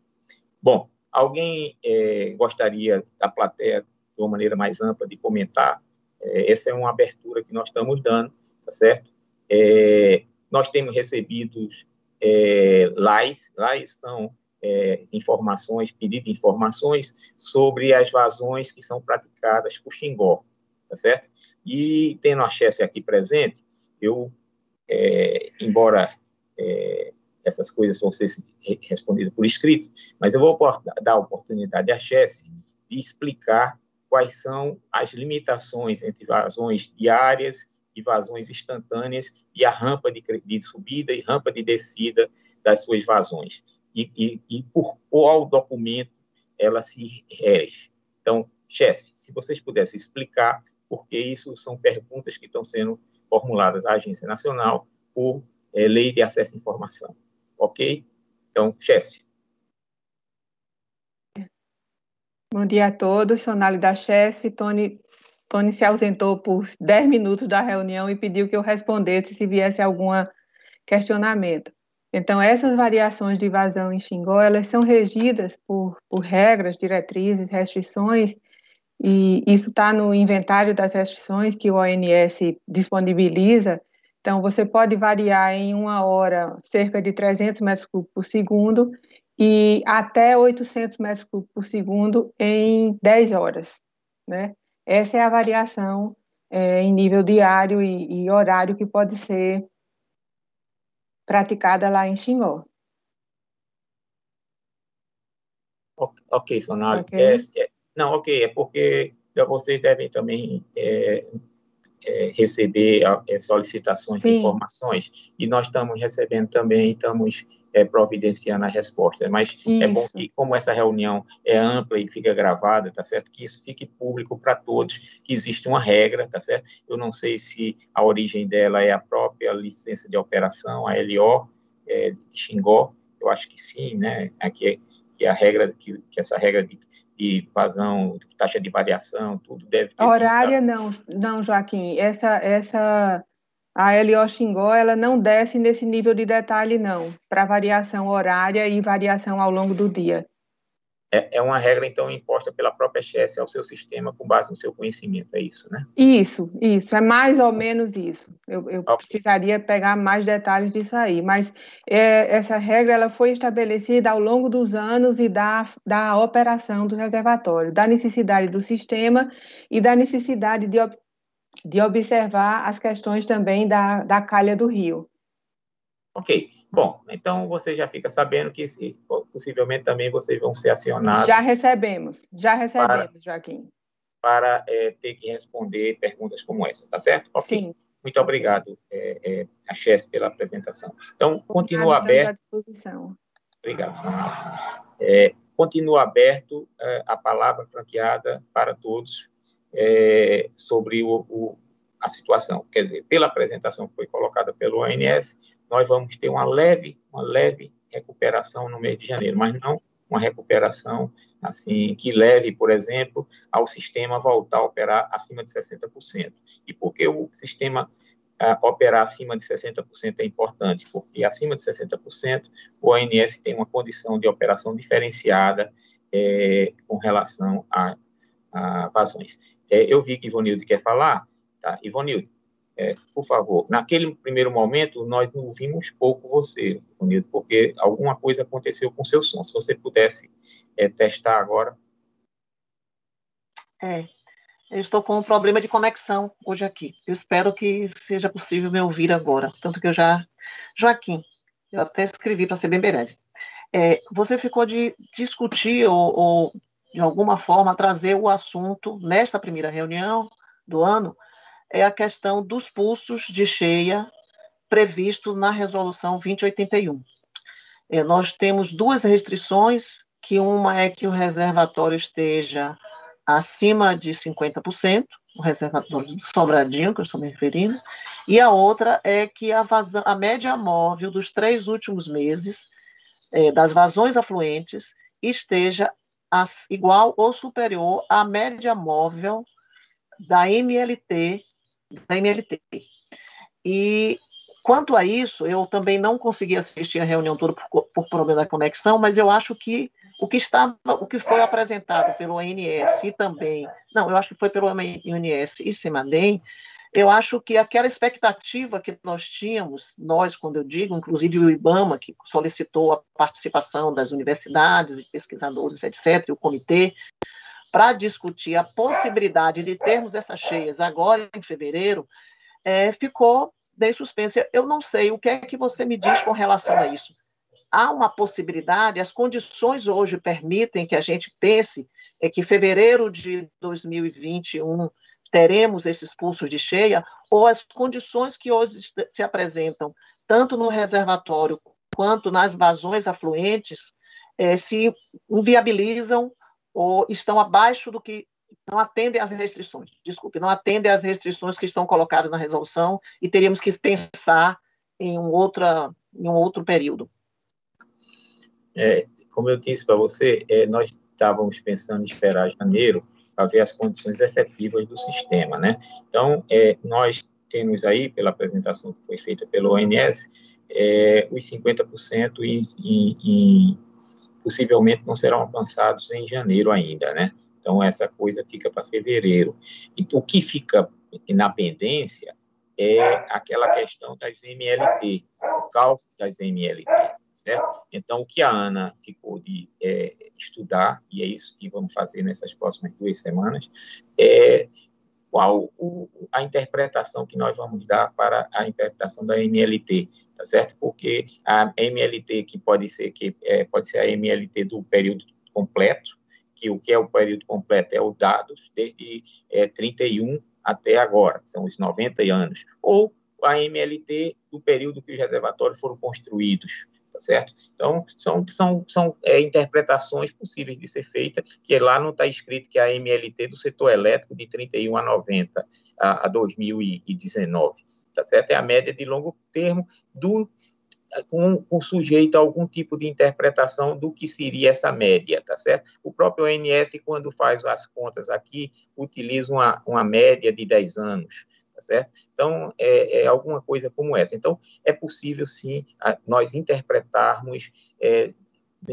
Speaker 2: Bom, alguém é, gostaria da plateia, de uma maneira mais ampla, de comentar? É, essa é uma abertura que nós estamos dando, tá certo? É, nós temos recebido é, LAIs, LAIs são é, informações, pedido de informações sobre as vazões que são praticadas por Xingó, tá certo? E tendo a Chessia aqui presente, eu, é, embora é, essas coisas vão ser respondidas por escrito, mas eu vou dar a oportunidade à Chessia de explicar quais são as limitações entre vazões diárias e vazões instantâneas e a rampa de, de subida e rampa de descida das suas vazões. E, e, e por qual documento ela se rege. Então, chefe, se vocês pudessem explicar porque isso são perguntas que estão sendo formuladas à Agência Nacional por é, Lei de Acesso à Informação. Ok? Então, chefe.
Speaker 17: Bom dia a todos, sou Nali da chefe. Tony, Tony se ausentou por 10 minutos da reunião e pediu que eu respondesse se viesse algum questionamento. Então, essas variações de vazão em Xingó, elas são regidas por, por regras, diretrizes, restrições e isso está no inventário das restrições que o ONS disponibiliza. Então, você pode variar em uma hora cerca de 300 metros cúbicos por segundo e até 800 metros por segundo em 10 horas. Né? Essa é a variação é, em nível diário e, e, horário que pode ser praticada lá em Xingó.
Speaker 2: Ok, Sonali. Okay. É, é não, ok, é porque vocês devem também é, é, receber é, solicitações Sim. de informações e nós estamos recebendo também, estamos é, providenciando a resposta. Mas isso. é bom que, como essa reunião é ampla e fica gravada, tá certo? Que isso fique público para todos, que existe uma regra, tá certo? Eu não sei se a origem dela é a própria licença de operação, a LO é, de Xingó, eu acho que sim, né? Aqui, que a regra, que, que essa regra de de vazão, taxa de variação, tudo deve ter.
Speaker 17: Horária não, não, Joaquim. Essa, essa a LO Xingó, ela não desce nesse nível de detalhe, não, para variação horária e variação ao longo do dia.
Speaker 2: É, é uma regra, então, imposta pela própria chefe ao seu sistema com base no seu conhecimento, é isso, né?
Speaker 17: Isso, isso, é mais ou menos isso. Eu, eu okay. precisaria pegar mais detalhes disso aí, mas é, essa regra ela foi estabelecida ao longo dos anos e da, da operação do reservatório, da necessidade do sistema e da necessidade de, de observar as questões também da, da calha do rio.
Speaker 2: Ok. Bom, então você já fica sabendo que possivelmente também vocês vão ser acionados.
Speaker 17: Já recebemos, já recebemos, para, Joaquim.
Speaker 2: Para é, ter que responder perguntas como essa, tá certo?
Speaker 17: Okay. Sim.
Speaker 2: Muito obrigado, é, é, a Chess, pela apresentação. Então, continua aberto. À
Speaker 17: disposição.
Speaker 2: Obrigado, é, continua aberto é, a palavra franqueada para todos é, sobre o, o, a situação. Quer dizer, pela apresentação que foi colocada pelo ONS, nós vamos ter uma leve, uma leve recuperação no mês de janeiro, mas não uma recuperação assim que leve, por exemplo, ao sistema voltar a operar acima de 60%. E por que o sistema uh, operar acima de 60% é importante? Porque acima de 60%, o ONS tem uma condição de operação diferenciada é, com relação a, É, eu vi que Ivonildo quer falar, tá? Ivonildo, é, por favor, naquele primeiro momento, nós ouvimos pouco você, Bonito, porque alguma coisa aconteceu com seu som. Se você pudesse é, testar agora.
Speaker 39: É, eu estou com um problema de conexão hoje aqui. Eu espero que seja possível me ouvir agora. Tanto que eu já. Joaquim, eu até escrevi para ser bem breve. É, você ficou de discutir ou, ou de alguma forma, trazer o assunto, nesta primeira reunião do ano, é a questão dos pulsos de cheia previsto na Resolução 2081. É, nós temos duas restrições, que uma é que o reservatório esteja acima de 50%, o reservatório de Sobradinho, que eu estou me referindo, e a outra é que a, vazão, a média móvel dos três últimos meses é, das vazões afluentes esteja igual ou superior à média móvel da MLT, da MLT. E quanto a isso, eu também não consegui assistir a reunião toda por, por problema da conexão, mas eu acho que o que estava, o que foi apresentado pelo ONS e também, não, eu acho que foi pelo ONS e Semadem, eu acho que aquela expectativa que nós tínhamos, nós, quando eu digo, inclusive o IBAMA, que solicitou a participação das universidades e pesquisadores, etc., e o comitê, para discutir a possibilidade de termos essas cheias agora em fevereiro, é, ficou bem suspensa. Eu não sei o que é que você me diz com relação a isso. Há uma possibilidade, as condições hoje permitem que a gente pense é que fevereiro de 2021 teremos esses pulsos de cheia, ou as condições que hoje se apresentam, tanto no reservatório quanto nas vazões afluentes, é, se inviabilizam ou estão abaixo do que não atendem às restrições, desculpe, não atendem às restrições que estão colocadas na resolução e teríamos que pensar em um, outra, em um outro período.
Speaker 2: É, como eu disse para você, é, nós estávamos pensando em esperar janeiro, para ver as condições efetivas do sistema, né? Então, é, nós temos aí, pela apresentação que foi feita pelo ONS, é, os 50% e, e, e possivelmente não serão alcançados em janeiro ainda, né? Então, essa coisa fica para fevereiro. E o que fica na pendência é aquela questão das MLT, o cálculo das MLT certo? Então, o que a Ana ficou de é, estudar, e é isso que vamos fazer nessas próximas duas semanas, é qual o, a interpretação que nós vamos dar para a interpretação da MLT, tá certo? Porque a MLT que pode ser que é, pode ser a MLT do período completo, que o que é o período completo é o dados de é, 31 até agora, são os 90 anos, ou a MLT do período que os reservatórios foram construídos, tá certo? Então, são, são, são é, interpretações possíveis de ser feitas, que lá não está escrito que a MLT do setor elétrico de 31 a 90 a, a 2019, tá certo? É a média de longo termo do com, com, sujeito a algum tipo de interpretação do que seria essa média, tá certo? O próprio ONS, quando faz as contas aqui, utiliza uma, uma média de 10 anos, tá certo? Então, é, é, alguma coisa como essa. Então, é possível, sim, a, nós interpretarmos é,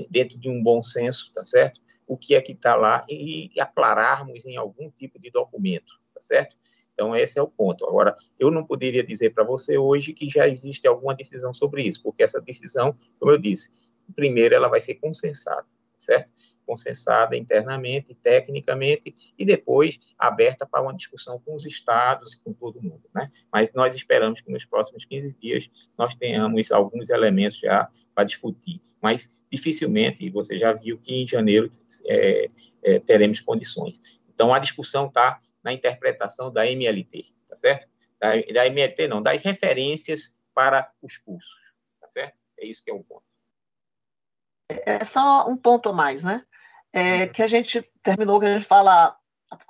Speaker 2: dentro de um bom senso, tá certo? O que é que está lá e, e aclararmos em algum tipo de documento, tá certo? Então, esse é o ponto. Agora, eu não poderia dizer para você hoje que já existe alguma decisão sobre isso, porque essa decisão, como eu disse, primeiro ela vai ser consensada, certo? consensada internamente, tecnicamente, e depois aberta para uma discussão com os estados e com todo mundo. Né? Mas nós esperamos que nos próximos 15 dias nós tenhamos alguns elementos já para discutir. Mas dificilmente, você já viu que em janeiro é, é, teremos condições. Então, a discussão está na interpretação da MLT, tá certo? Da, da MLT não, das referências para os cursos, tá certo? É isso que é o ponto.
Speaker 39: É só um ponto a mais, né? é, que a gente terminou, que a gente fala,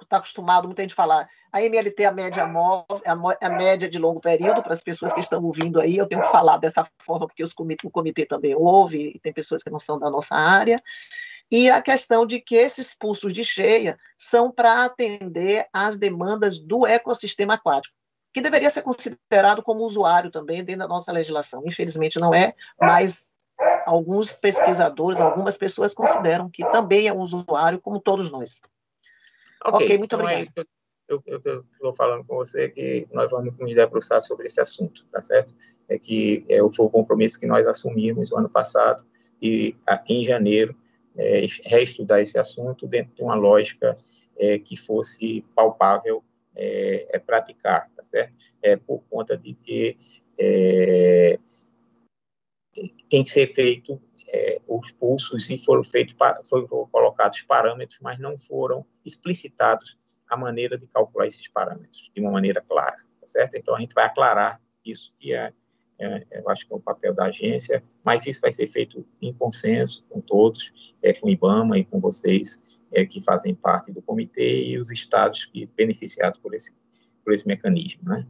Speaker 39: está acostumado, muita gente falar, a MLT é a média móvel, é a, é a média de longo período, para as pessoas que estão ouvindo aí, eu tenho que falar dessa forma, porque os comitê, o comitê também ouve, e tem pessoas que não são da nossa área, e a questão de que esses pulsos de cheia são para atender às demandas do ecossistema aquático, que deveria ser considerado como usuário também dentro da nossa legislação. Infelizmente não é, mas alguns pesquisadores, algumas pessoas consideram que também é um usuário, como todos nós. Ok, okay muito então obrigado. É
Speaker 2: eu estou falando com você que nós vamos nos debruçar sobre esse assunto, tá certo? É que é, foi o compromisso que nós assumimos no ano passado e em janeiro é, reestudar esse assunto dentro de uma lógica é, que fosse palpável é, é, praticar, tá certo? É por conta de que é, tem que ser feito é, os pulsos e foram feitos foram colocados parâmetros, mas não foram explicitados a maneira de calcular esses parâmetros de uma maneira clara, tá certo? Então a gente vai aclarar isso que é, é, eu acho que é o papel da agência, mas isso vai ser feito em consenso com todos, é, com o IBAMA e com vocês é, que fazem parte do comitê e os estados que beneficiados por esse por esse mecanismo, né?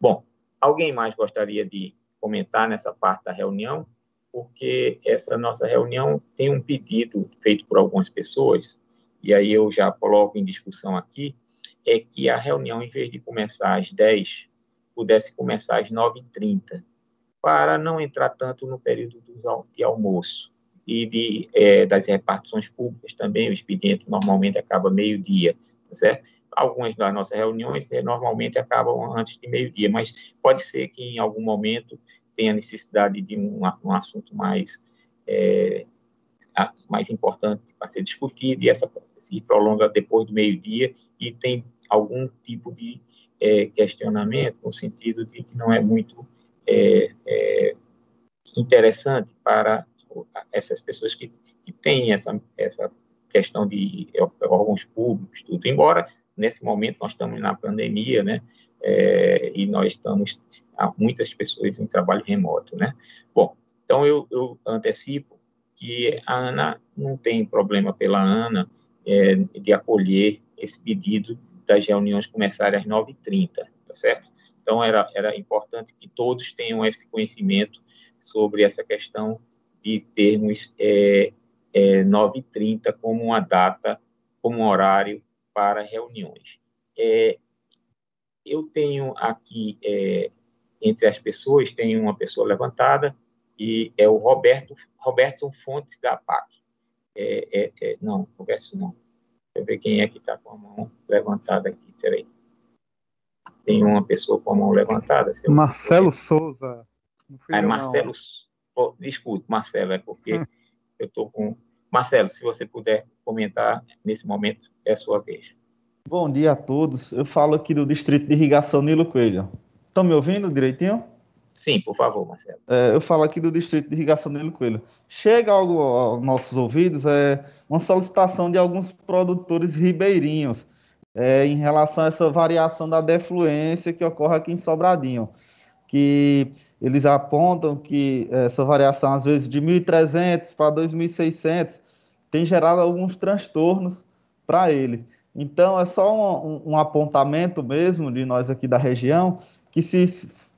Speaker 2: Bom, alguém mais gostaria de comentar nessa parte da reunião? Porque essa nossa reunião tem um pedido feito por algumas pessoas e aí eu já coloco em discussão aqui, é que a reunião, em vez de começar às 10, pudesse começar às 9h30, para não entrar tanto no período de almoço e de, é, das repartições públicas também, o expediente normalmente acaba meio-dia, tá certo? Algumas das nossas reuniões é, normalmente acabam antes de meio-dia, mas pode ser que em algum momento tenha necessidade de um, um assunto mais é, mais importante para ser discutido, e essa se prolonga depois do meio-dia, e tem algum tipo de é, questionamento, no sentido de que não é muito é, é, interessante para essas pessoas que, que têm essa, essa questão de órgãos públicos, tudo, embora nesse momento nós estamos na pandemia, né, é, e nós estamos, há muitas pessoas em trabalho remoto, né. Bom, então eu, eu antecipo que a Ana não tem problema pela Ana é, de acolher esse pedido das reuniões começarem às 9h30, tá certo? Então, era, era importante que todos tenham esse conhecimento sobre essa questão de termos é, é, 9h30 como uma data, como um horário para reuniões. É, eu tenho aqui, é, entre as pessoas, tem uma pessoa levantada, e é o Roberto Robertson Fontes da PAC. É, é, é, não, Roberto não. Deixa eu ver quem é que está com a mão levantada aqui. Peraí. Tem uma pessoa com a mão levantada.
Speaker 21: Marcelo Souza.
Speaker 2: É Marcelo. Oh, desculpe, Marcelo, é porque hum. eu estou com. Marcelo, se você puder comentar nesse momento, é a sua vez.
Speaker 21: Bom dia a todos. Eu falo aqui do Distrito de Irrigação Nilo Coelho. Estão me ouvindo direitinho?
Speaker 2: Sim, por favor, Marcelo.
Speaker 21: É, eu falo aqui do Distrito de Irrigação Nilo Coelho. Chega ao, aos nossos ouvidos é, uma solicitação de alguns produtores ribeirinhos é, em relação a essa variação da defluência que ocorre aqui em Sobradinho. Que eles apontam que essa variação, às vezes, de 1.300 para 2.600, tem gerado alguns transtornos para eles. Então, é só um, um apontamento mesmo de nós aqui da região, que se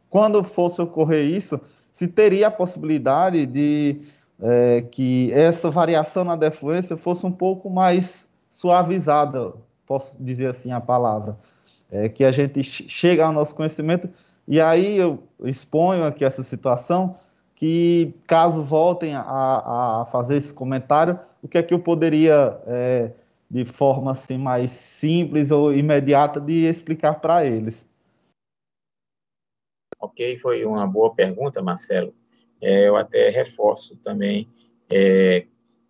Speaker 21: quando fosse ocorrer isso, se teria a possibilidade de é, que essa variação na defluência fosse um pouco mais suavizada, posso dizer assim a palavra, é, que a gente chega ao nosso conhecimento e aí eu exponho aqui essa situação que caso voltem a, a fazer esse comentário, o que é que eu poderia é, de forma assim mais simples ou imediata de explicar para eles.
Speaker 2: Ok, foi uma boa pergunta, Marcelo. É, eu até reforço também. É,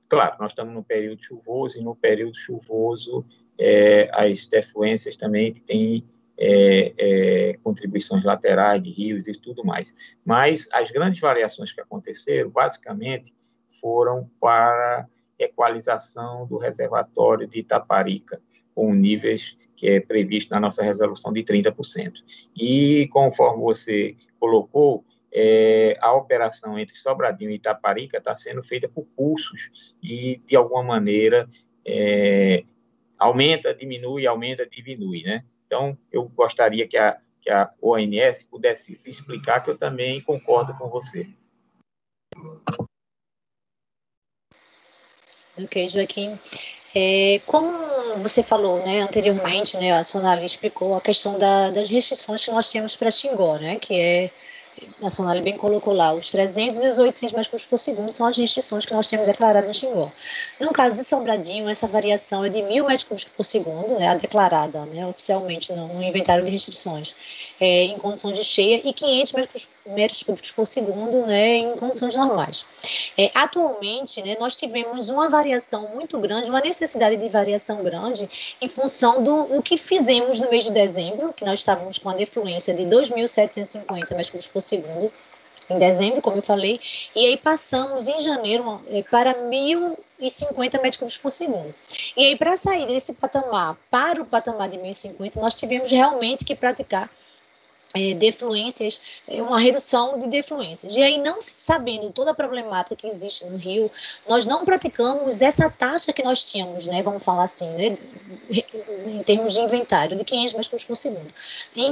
Speaker 2: claro, nós estamos no período chuvoso e no período chuvoso é, as defluências também têm é, é, contribuições laterais de rios e tudo mais. Mas as grandes variações que aconteceram, basicamente, foram para equalização do reservatório de Itaparica, com níveis que é previsto na nossa resolução de 30%. E, conforme você colocou, é, a operação entre Sobradinho e Itaparica está sendo feita por cursos e, de alguma maneira, é, aumenta, diminui, aumenta, diminui, né? Então, eu gostaria que a, que a ONS pudesse se explicar, que eu também concordo com você.
Speaker 19: Ok, Joaquim. É, como você falou né, anteriormente, né, a Sonali explicou a questão da, das restrições que nós temos para Xingó, né, que é a Sonali bem colocou lá, os 300 e os 800 metros por segundo são as restrições que nós temos declaradas em Xingó. No caso de Sobradinho, essa variação é de 1.000 metros por segundo, né, a declarada né, oficialmente no, no inventário de restrições, é, em condições de cheia, e 500 metros, metros cúbicos por segundo né, em condições normais. É, atualmente, né, nós tivemos uma variação muito grande, uma necessidade de variação grande, em função do, do que fizemos no mês de dezembro, que nós estávamos com a defluência de 2.750 metros cúbicos por segundo, em dezembro, como eu falei, e aí passamos em janeiro é, para 1.050 metros por segundo. E aí, para sair desse patamar para o patamar de 1.050, nós tivemos realmente que praticar é, defluências, é, uma redução de defluências. E aí, não sabendo toda a problemática que existe no Rio, nós não praticamos essa taxa que nós tínhamos, né, vamos falar assim, né, em termos de inventário, de 500 metros por segundo. Em,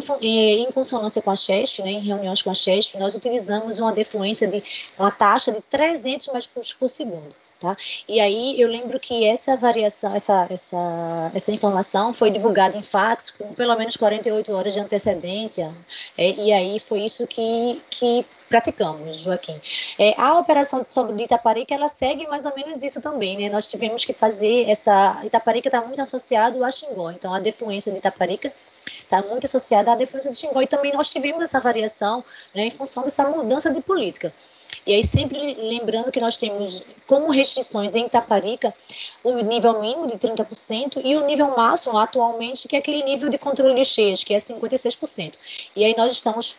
Speaker 19: em consonância com a CHESF, né, em reuniões com a CHESF, nós utilizamos uma defluência de uma taxa de 300 metros por segundo. Tá? E aí eu lembro que essa variação, essa, essa, essa informação foi divulgada em fax com pelo menos 48 horas de antecedência, é, e aí foi isso que, que praticamos, Joaquim. É, a operação de, Itaparica, ela segue mais ou menos isso também, né? Nós tivemos que fazer essa... Itaparica está muito associado a Xingó, então a defluência de Itaparica está muito associada à defluência de Xingó, e também nós tivemos essa variação né, em função dessa mudança de política. E aí, sempre lembrando que nós temos como restrições em Itaparica o nível mínimo de 30% e o nível máximo atualmente, que é aquele nível de controle de cheias, que é 56%. E aí nós estamos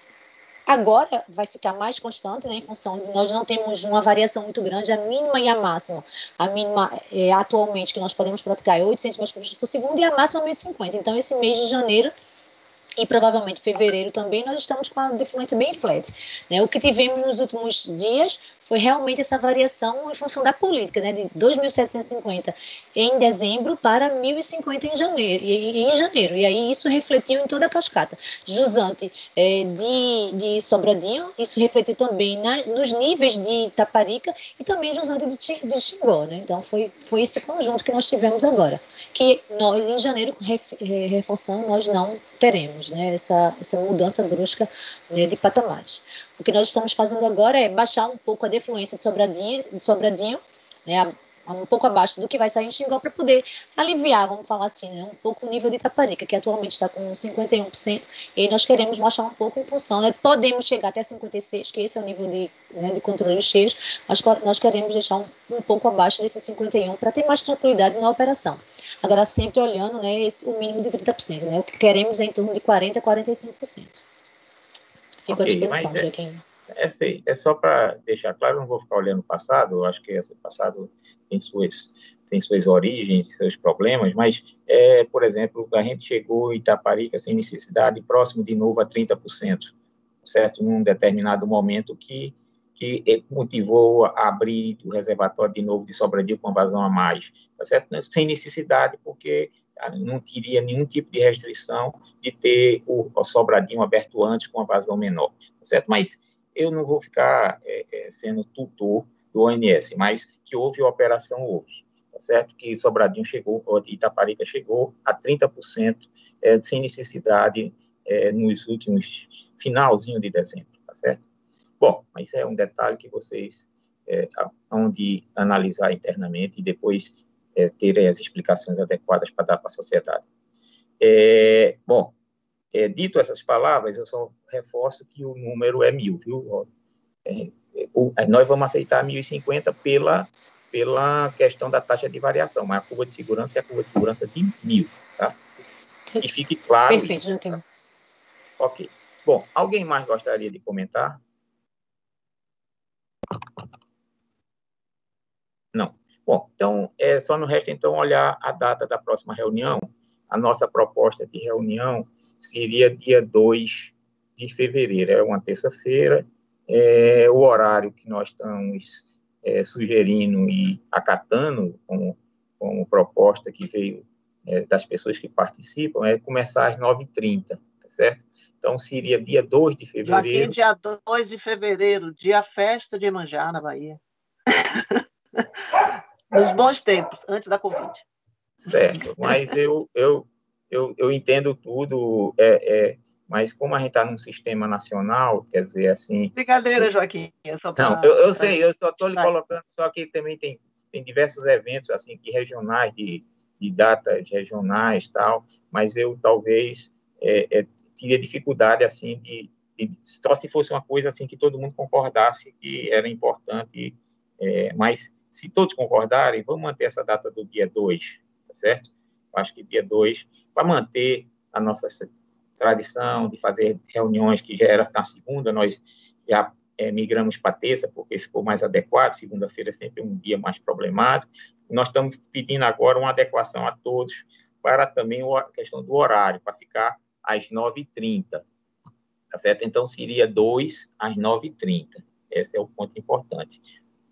Speaker 19: Agora vai ficar mais constante, né, em função de nós não temos uma variação muito grande, a mínima e a máxima. A mínima é, atualmente que nós podemos praticar é 800 metros por segundo e a máxima 1050. Então, esse mês de janeiro e provavelmente fevereiro também, nós estamos com a defluência bem flat. Né? O que tivemos nos últimos dias foi realmente essa variação em função da política, né? de 2.750 em dezembro para 1.050 em janeiro, e, em janeiro. E aí isso refletiu em toda a cascata. Jusante é, de, de Sobradinho, isso refletiu também nos níveis de Taparica e também Jusante de, de Xingó. Né? Então foi, foi esse conjunto que nós tivemos agora. Que nós, em janeiro, reforçando, nós não teremos né, essa, essa mudança brusca né, de patamares. O que nós estamos fazendo agora é baixar um pouco a defluência de Sobradinho, de Sobradinho né, um pouco abaixo do que vai sair em Xingó para poder aliviar, vamos falar assim, né, um pouco o nível de Itaparica, que atualmente está com 51%, e nós queremos baixar um pouco em função, né, podemos chegar até 56%, que esse é o nível de, né, de controle cheios, mas nós queremos deixar um, um pouco abaixo desse 51% para ter mais tranquilidade na operação. Agora, sempre olhando né, esse, o mínimo de 30%, né, o que queremos é em torno de 40% a 45%. Fico okay, à disposição,
Speaker 2: é, Joaquim. É, é, é só para deixar claro, não vou ficar olhando o passado, eu acho que esse passado tem suas, tem suas origens, seus problemas, mas, é, por exemplo, a gente chegou em Itaparica sem necessidade, próximo de novo a 30%, certo? Num determinado momento que, que motivou a abrir o reservatório de novo de Sobradinho com vazão a mais, tá certo? Sem necessidade, porque não teria nenhum tipo de restrição de ter o, o Sobradinho aberto antes com a vazão menor, tá certo? Mas eu não vou ficar é, é, sendo tutor do ONS, mas que houve a operação, houve. Tá certo? Que Sobradinho chegou, Itaparica chegou a 30% é, sem necessidade é, nos últimos finalzinho de dezembro, tá certo? Bom, mas é um detalhe que vocês é, vão de analisar internamente e depois é, terem as explicações adequadas para dar para a sociedade. É, bom, é, dito essas palavras, eu só reforço que o número é mil, viu? É, é, nós vamos aceitar 1.050 pela, pela questão da taxa de variação, mas a curva de segurança é a curva de segurança de mil, tá? Que fique claro.
Speaker 19: Perfeito, isso,
Speaker 2: tá? Ok. Bom, alguém mais gostaria de comentar? Não. Bom, então, é, só no resto, então, olhar a data da próxima reunião. A nossa proposta de reunião seria dia 2 de fevereiro, é uma terça-feira, é, o horário que nós estamos é, sugerindo e acatando como, como proposta que veio é, das pessoas que participam é começar às 9h30, tá certo? Então, seria dia 2 de fevereiro.
Speaker 39: Aqui, dia 2 de fevereiro, dia festa de Emanjá, na Bahia. Os bons tempos, antes da Covid.
Speaker 2: Certo, mas eu, eu, eu, eu entendo tudo, é, é mas como a gente está num sistema nacional, quer dizer, assim...
Speaker 39: Brincadeira, Joaquim. É só
Speaker 2: pra, não, eu, eu sei, eu só estou lhe colocando, só que também tem, tem diversos eventos, assim, que regionais, de, de datas regionais tal, mas eu talvez é, é, teria dificuldade, assim, de, de, só se fosse uma coisa, assim, que todo mundo concordasse que era importante, é, mas se todos concordarem, vamos manter essa data do dia 2, tá certo? Eu acho que dia 2, para manter a nossa tradição de fazer reuniões que já era na segunda, nós já é, migramos para terça, porque ficou mais adequado, segunda-feira é sempre um dia mais problemático. Nós estamos pedindo agora uma adequação a todos para também a questão do horário, para ficar às 9h30, tá certo? Então, seria 2 às 9h30. Esse é o ponto importante.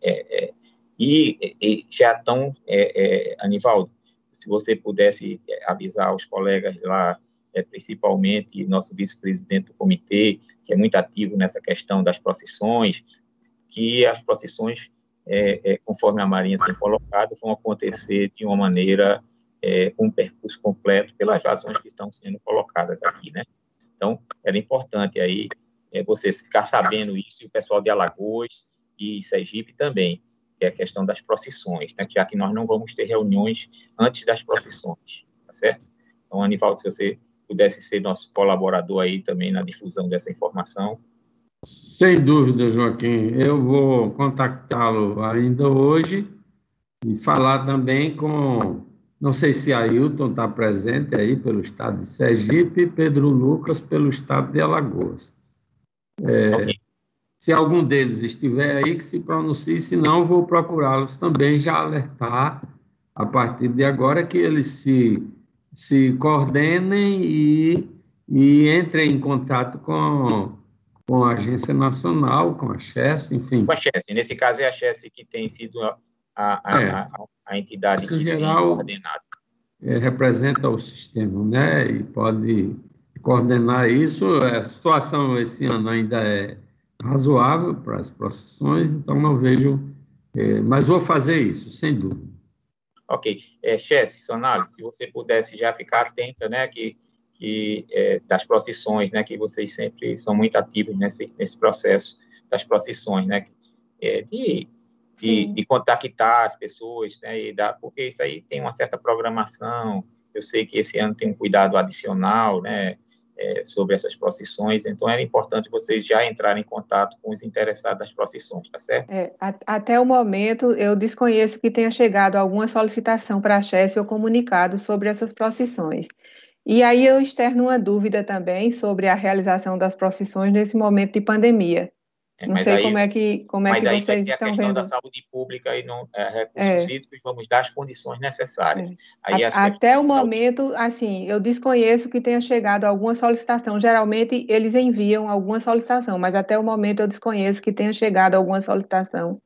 Speaker 2: É, é, e, e, já estão, é, é, Anivaldo, se você pudesse é, avisar os colegas lá, é, principalmente nosso vice-presidente do comitê, que é muito ativo nessa questão das procissões, que as procissões, é, é, conforme a Marinha tem colocado, vão acontecer de uma maneira é, com um percurso completo, pelas razões que estão sendo colocadas aqui, né? Então, era importante aí é, você ficar sabendo isso, e o pessoal de Alagoas e Sergipe também, que é a questão das procissões, né? já que nós não vamos ter reuniões antes das procissões, tá certo? Então, Anivaldo, se você pudesse ser nosso colaborador aí também na difusão dessa informação.
Speaker 38: Sem dúvida, Joaquim. Eu vou contactá-lo ainda hoje e falar também com, não sei se Ailton está presente aí pelo estado de Sergipe e Pedro Lucas pelo estado de Alagoas. É, okay. Se algum deles estiver aí, que se pronuncie, senão vou procurá-los também, já alertar a partir de agora que eles se se coordenem e, e entrem em contato com, com a agência nacional, com a Chess, enfim.
Speaker 2: Com a Chess, nesse caso é a Chess que tem sido a, a, é. a, a entidade
Speaker 38: que geral, coordenada. É, representa o sistema, né, e pode coordenar isso. A situação esse ano ainda é razoável para as procissões, então não vejo, é, mas vou fazer isso, sem dúvida.
Speaker 2: Ok. É, Chess, Sonali, se você pudesse já ficar atenta, né, que, que é, das procissões, né, que vocês sempre são muito ativos nesse, nesse processo das procissões, né, é, de, de, de, contactar as pessoas, né, e dar, porque isso aí tem uma certa programação, eu sei que esse ano tem um cuidado adicional, né, é, sobre essas procissões, então era importante vocês já entrarem em contato com os interessados das procissões, tá certo?
Speaker 17: É, a, até o momento, eu desconheço que tenha chegado alguma solicitação para a Chess ou comunicado sobre essas procissões. E aí eu externo uma dúvida também sobre a realização das procissões nesse momento de pandemia. É, não sei aí, como é que, como é que vocês estão vendo. a questão
Speaker 2: da saúde pública e não, é, recursos é. hídricos, vamos dar as condições necessárias.
Speaker 17: É. A, até o momento, assim, eu desconheço que tenha chegado alguma solicitação. Geralmente, eles enviam alguma solicitação, mas até o momento eu desconheço que tenha chegado alguma solicitação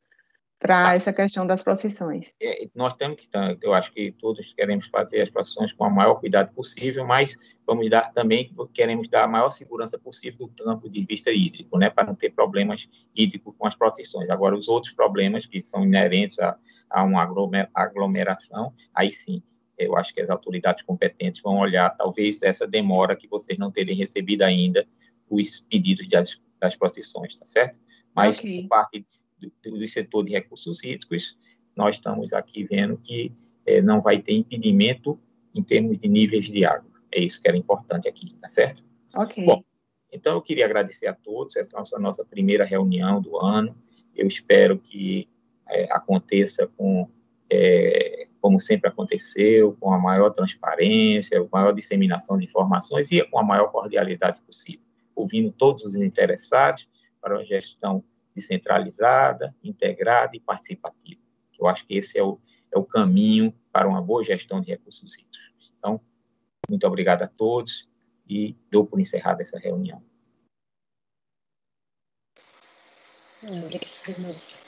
Speaker 17: para ah. essa questão das procissões.
Speaker 2: É, nós temos que, eu acho que todos queremos fazer as procissões com o maior cuidado possível, mas vamos dar também queremos dar a maior segurança possível do campo de vista hídrico, né, para não ter problemas hídricos com as procissões. Agora, os outros problemas que são inerentes a, a uma aglomeração, aí sim, eu acho que as autoridades competentes vão olhar, talvez, essa demora que vocês não terem recebido ainda os pedidos das, das procissões, tá certo? Mas, okay. por parte do, do setor de recursos hídricos, nós estamos aqui vendo que é, não vai ter impedimento em termos de níveis de água. É isso que era importante aqui, tá certo?
Speaker 17: Ok.
Speaker 2: Bom, então eu queria agradecer a todos, essa é a nossa, nossa primeira reunião do ano. Eu espero que é, aconteça com, é, como sempre aconteceu, com a maior transparência, a maior disseminação de informações e com a maior cordialidade possível, ouvindo todos os interessados para uma gestão descentralizada, integrada e participativa. Eu acho que esse é o, é o caminho para uma boa gestão de recursos hídricos. Então, muito obrigado a todos e dou por encerrada essa reunião.
Speaker 19: Obrigada.